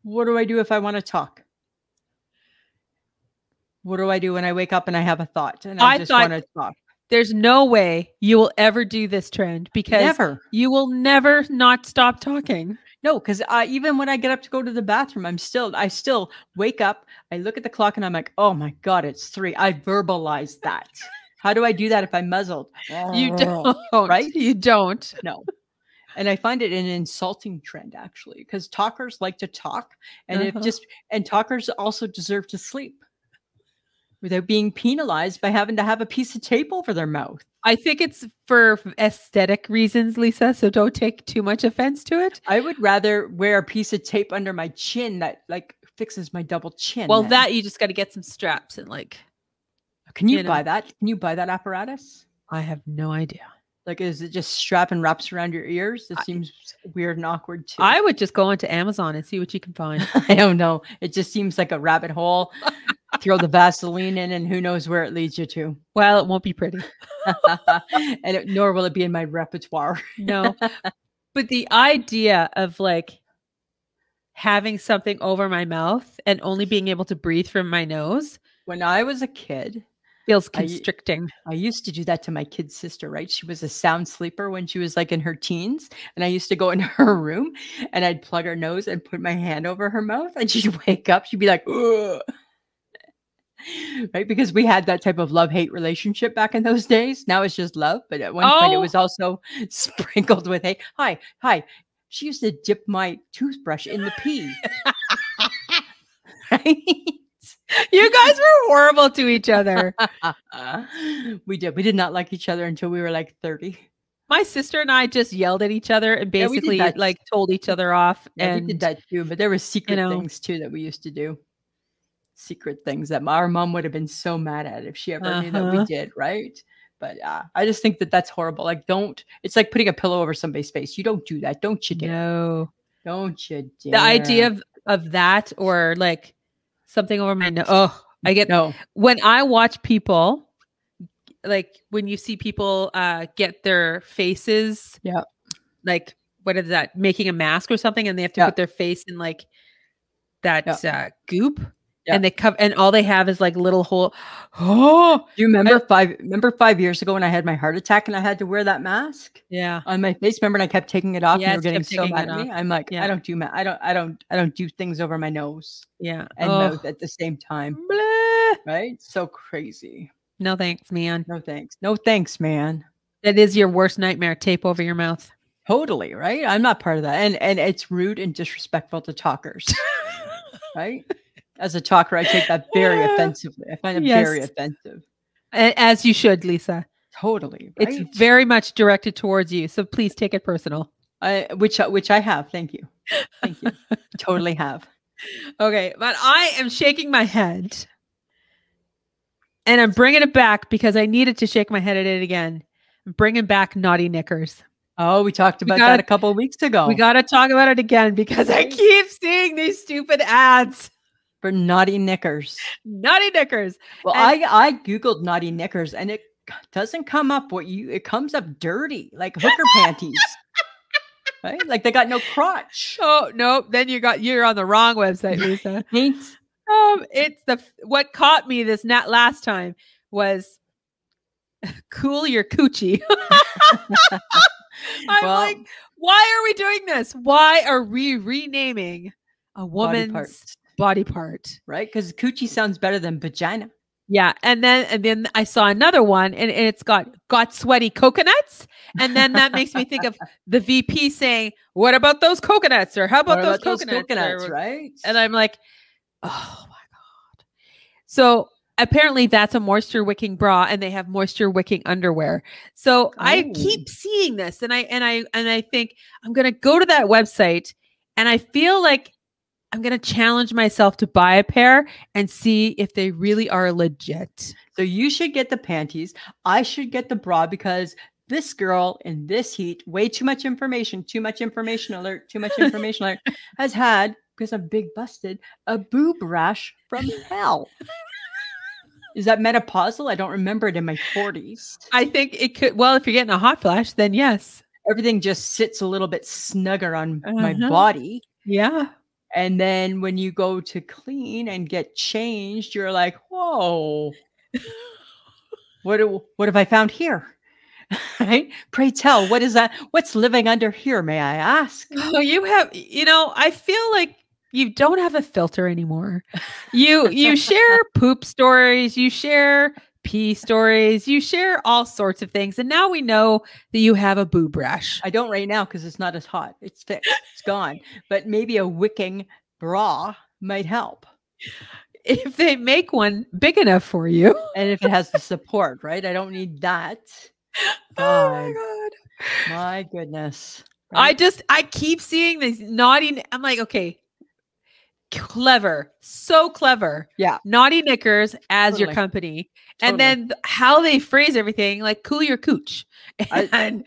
What do I do if I want to talk? What do I do when I wake up and I have a thought and I, I just want to talk? There's no way you will ever do this trend because Never. you will never not stop talking. No, because I even when I get up to go to the bathroom, I'm still I still wake up, I look at the clock and I'm like, oh my god, it's three. I verbalize that. How do I do that if I'm muzzled? You don't, Right? You don't. No. And I find it an insulting trend actually, because talkers like to talk, and Uh-huh. if just and talkers also deserve to sleep without being penalized by having to have a piece of tape over their mouth. I think it's for aesthetic reasons, Lisa. So don't take too much offense to it. I would rather wear a piece of tape under my chin that like fixes my double chin. Well, then. that you just got to get some straps and like. can you, you know. buy that? Can you buy that apparatus? I have no idea. Like, is it just strap and wraps around your ears? It I- seems weird and awkward too. I would just go onto Amazon and see what you can find. I don't know. It just seems like a rabbit hole. Throw the Vaseline in, and who knows where it leads you to. Well, it won't be pretty. and it, nor will it be in my repertoire. No. but the idea of like having something over my mouth and only being able to breathe from my nose When I was a kid, feels constricting. I used to do that to my kid sister, right? She was a sound sleeper when she was like in her teens. And I used to go in her room and I'd plug her nose and put my hand over her mouth. And she'd wake up. She'd be like, Ugh. right? Because we had that type of love hate relationship back in those days. Now it's just love. But at one point, it Oh. was also sprinkled with hate. Hi, hi. She used to dip my toothbrush in the pee. right? You guys were horrible to each other. we did. We did not like each other until we were like 30. My sister and I just yelled at each other and Yeah, basically that. like told each other off. Yeah, and we did that too, but there were secret know. things too that we used to do. Secret things that our mom would have been so mad at if she ever knew that we Uh-huh. did, right? But uh, I just think that that's horrible. Like, don't. It's like putting a pillow over somebody's face. You don't do that. Don't you dare. no. Don't you dare. The idea of of that or like something over my nose. Oh, I get no. when I watch people like when you see people uh get their faces Yeah. like what is that making a mask or something and they have to Yeah. put their face in like that uh goop Yeah. and they cover and all they have is like little hole oh Do you remember five? Remember five years ago when I had my heart attack and I had to wear that mask yeah on my face? Remember, and I kept taking it off. Yes, and they were getting so mad at me. I'm like, Yeah. I don't do ma- I don't. I don't. I don't do things over my nose yeah and oh, mouth at the same time. bleh. Right? So crazy. no thanks man No thanks. No thanks, man. that is your worst nightmare tape over your mouth Totally right. I'm not part of that, and and it's rude and disrespectful to talkers. right? As a talker, I take that very offensively. I find it very offensive. As you should lisa Totally. Right? it's very much directed towards you so please take it personal I, which I- which I have. Thank you. Thank you. totally have. Okay, but I am shaking my head. And I'm bringing it back because I needed to shake my head at it again. I'm bringing back naughty knickers. Oh, we talked about gotta- that a couple of weeks ago. We got to talk about it again because I keep seeing these stupid ads. For naughty knickers. Naughty knickers. Well, And- I I googled naughty knickers and it doesn't come up what you it comes up dirty like hooker panties. Right? Like they got no crotch. Oh, no, then you got you're on the wrong website, Lisa. Um, it's the what caught me this nat last time was cool your coochie. I'm Well- like, why are we doing this? Why are we renaming a woman's body part? right? Because coochie sounds better than vagina. Yeah, and then and then I saw another one, and, and it's got got sweaty coconuts, and then that makes me think of the VP saying, "What about those coconuts?" or "How about, those, about those coconuts?" coconuts, or- right? and I'm like, oh my god. So apparently that's a moisture wicking bra and they have moisture wicking underwear. So I Oh. keep seeing this and I and I and I think I'm going to go to that website and I feel like I'm going to challenge myself to buy a pair and see if they really are legit. So you should get the panties. I should get the bra because this girl in this heat, way too much information, too much information alert, too much information alert, has had, because I'm big busted, a boob rash from hell. Is that menopausal? I don't remember it in my 40s. I think it could well if you're getting a hot flash then yes. Everything just sits a little bit snugger on my Uh-huh. body. Yeah. And then when you go to clean and get changed, you're like, whoa, what, do- what have I found here? right? Pray tell, what is that? What's living under here, may I ask? Oh, you have you know, I feel like you don't have a filter anymore. You you share poop stories, you share pee stories, you share all sorts of things. And now we know that you have a boob rash. I don't right now because it's not as hot. It's fixed, it's gone. But maybe a wicking bra might help. If they make one big enough for you. And if it has the support, right? I don't need that. Oh my God. god. My goodness. I just I keep seeing these naughty I'm like, okay. Clever. So clever. Yeah. Naughty knickers as your company. Totally. And then th- how they phrase everything, like cool your cooch. I- And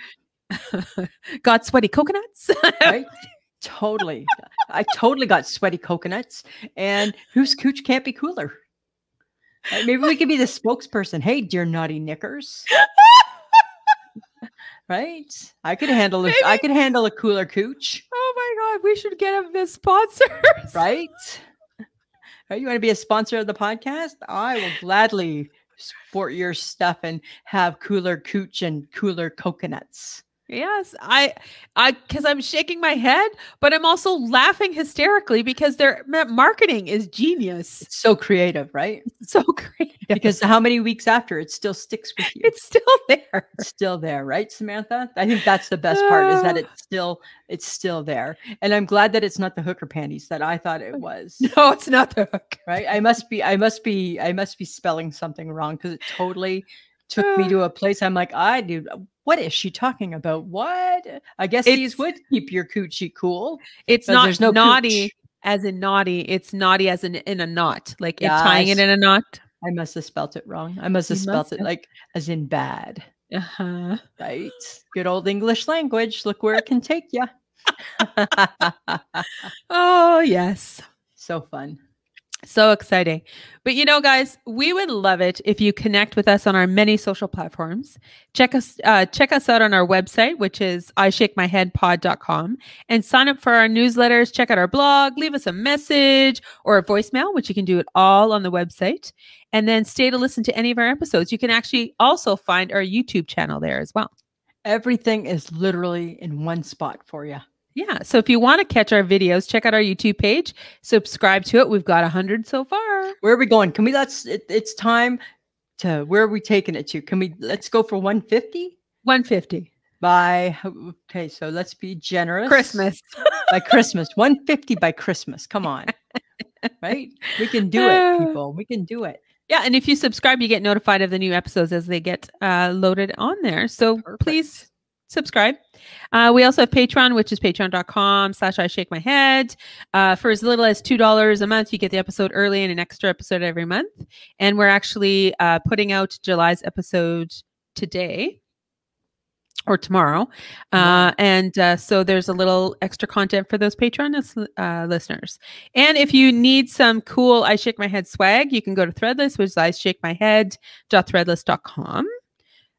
got sweaty coconuts. right? totally. I totally got sweaty coconuts. And whose cooch can't be cooler? Uh, maybe we could be the spokesperson. Hey, dear naughty knickers. right? I could handle a, I Maybe- could handle a cooler cooch, oh my god, we should get them as sponsors. right? Right? You want to be a sponsor of the podcast? I will gladly sport your stuff and have cooler cooch and cooler coconuts. Yes, I, I, because I'm shaking my head, but I'm also laughing hysterically because their marketing is genius. It's so creative, right? So great. Because how many weeks after it still sticks with you? it's still there. it's still there, right, Samantha? I think that's the best part is that Ah. it's still it's still there. And I'm glad that it's not the hooker panties that I thought it was. No, it's not the hook. Right? I must be I must be I must be spelling something wrong because it totally took me to a place I'm like, I do what is she talking about? What? I guess It's- these would keep your coochie cool. It's not no naughty cooch. as in naughty. It's naughty as in in a knot, like it tying it in a knot. I must have spelt it wrong. I must have You spelt must it have. like as in bad. Uh-huh. Right? Good old English language. Look where it can take you. oh, yes. so fun. So exciting. But you know, guys, we would love it if you connect with us on our many social platforms. Check us uh, check us out on our website, which is ishakemyheadpod.com, and sign up for our newsletters. Check out our blog, leave us a message or a voicemail, which you can do it all on the website. And then stay to listen to any of our episodes. You can actually also find our YouTube channel there as well. Everything is literally in one spot for you. Yeah. So if you want to catch our videos, check out our YouTube page, subscribe to it. We've got 100 so far. Where are we going? Can we let's it, it's time to where are we taking it to? Can we let's go for 150 150. by okay, so let's be generous. Christmas. by Christmas. 150 by Christmas. Come on. Right? We can do it, people. We can do it. Yeah, and if you subscribe, you get notified of the new episodes as they get uh, loaded on there. So Perfect. please subscribe. Uh, we also have Patreon, which is patreon.com slash I shake my head. Uh, for as little as $2 a month, you get the episode early and an extra episode every month. And we're actually uh, putting out July's episode today or tomorrow. Uh, and uh, so there's a little extra content for those Patreon lis- uh, listeners. And if you need some cool I Shake My Head swag, you can go to Threadless, which is I Shake My Head.threadless.com.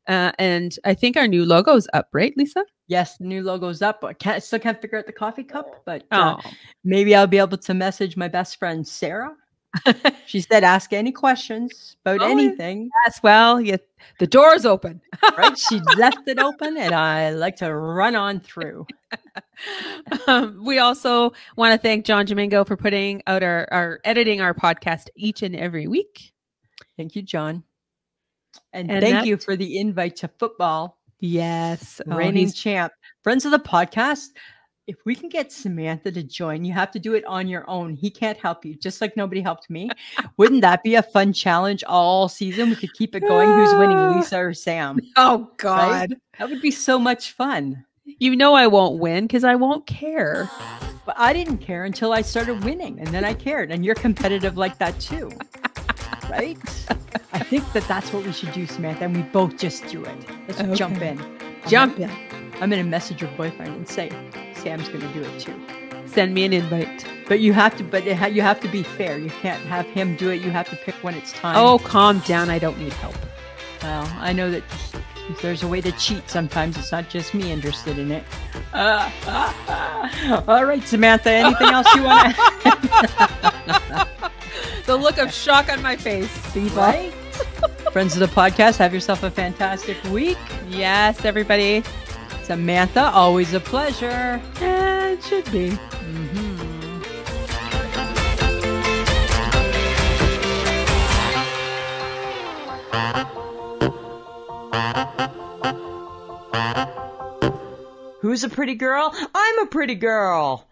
Uh, and I think our new logo's up, right, Lisa? Yes, the new logo's up. I can't still can't figure out the coffee cup, but uh, Oh, maybe I'll be able to message my best friend Sarah. She said ask any questions about Oh, anything. yes. Well, you, the door's open. Right? She left it open and I like to run on through. um, we also want to thank John Domingo for putting out our, our editing our podcast each and every week. Thank you, John. And, And thank that- you for the invite to football. Yes. Oh, reigning he's- champ. Friends of the podcast, if we can get Samantha to join, you have to do it on your own. He can't help you, just like nobody helped me. Wouldn't that be a fun challenge all season? We could keep it going. Who's winning, Lisa or Sam? oh, God. That would be so much fun. You know I won't win because I won't care. But I didn't care until I started winning, and then I cared. And you're competitive like that too, right? I think that that's what we should do, Samantha, and we both just do it. Let's jump Okay. in. I'm Jump gonna- in. I'm going to message your boyfriend and say Sam's going to do it too. Send me an invite. But you have to, but it ha- you have to be fair. You can't have him do it. You have to pick when it's time. Oh, calm down. I don't need help. well, I know that if there's a way to cheat, sometimes it's not just me interested in it. Uh, uh, uh. All right, Samantha. Anything else you want to? The look of shock on my face, people. right? Friends of the podcast, have yourself a fantastic week. Yes, everybody. Samantha, always a pleasure. It should be. Mhm. Who's a pretty girl? I'm a pretty girl.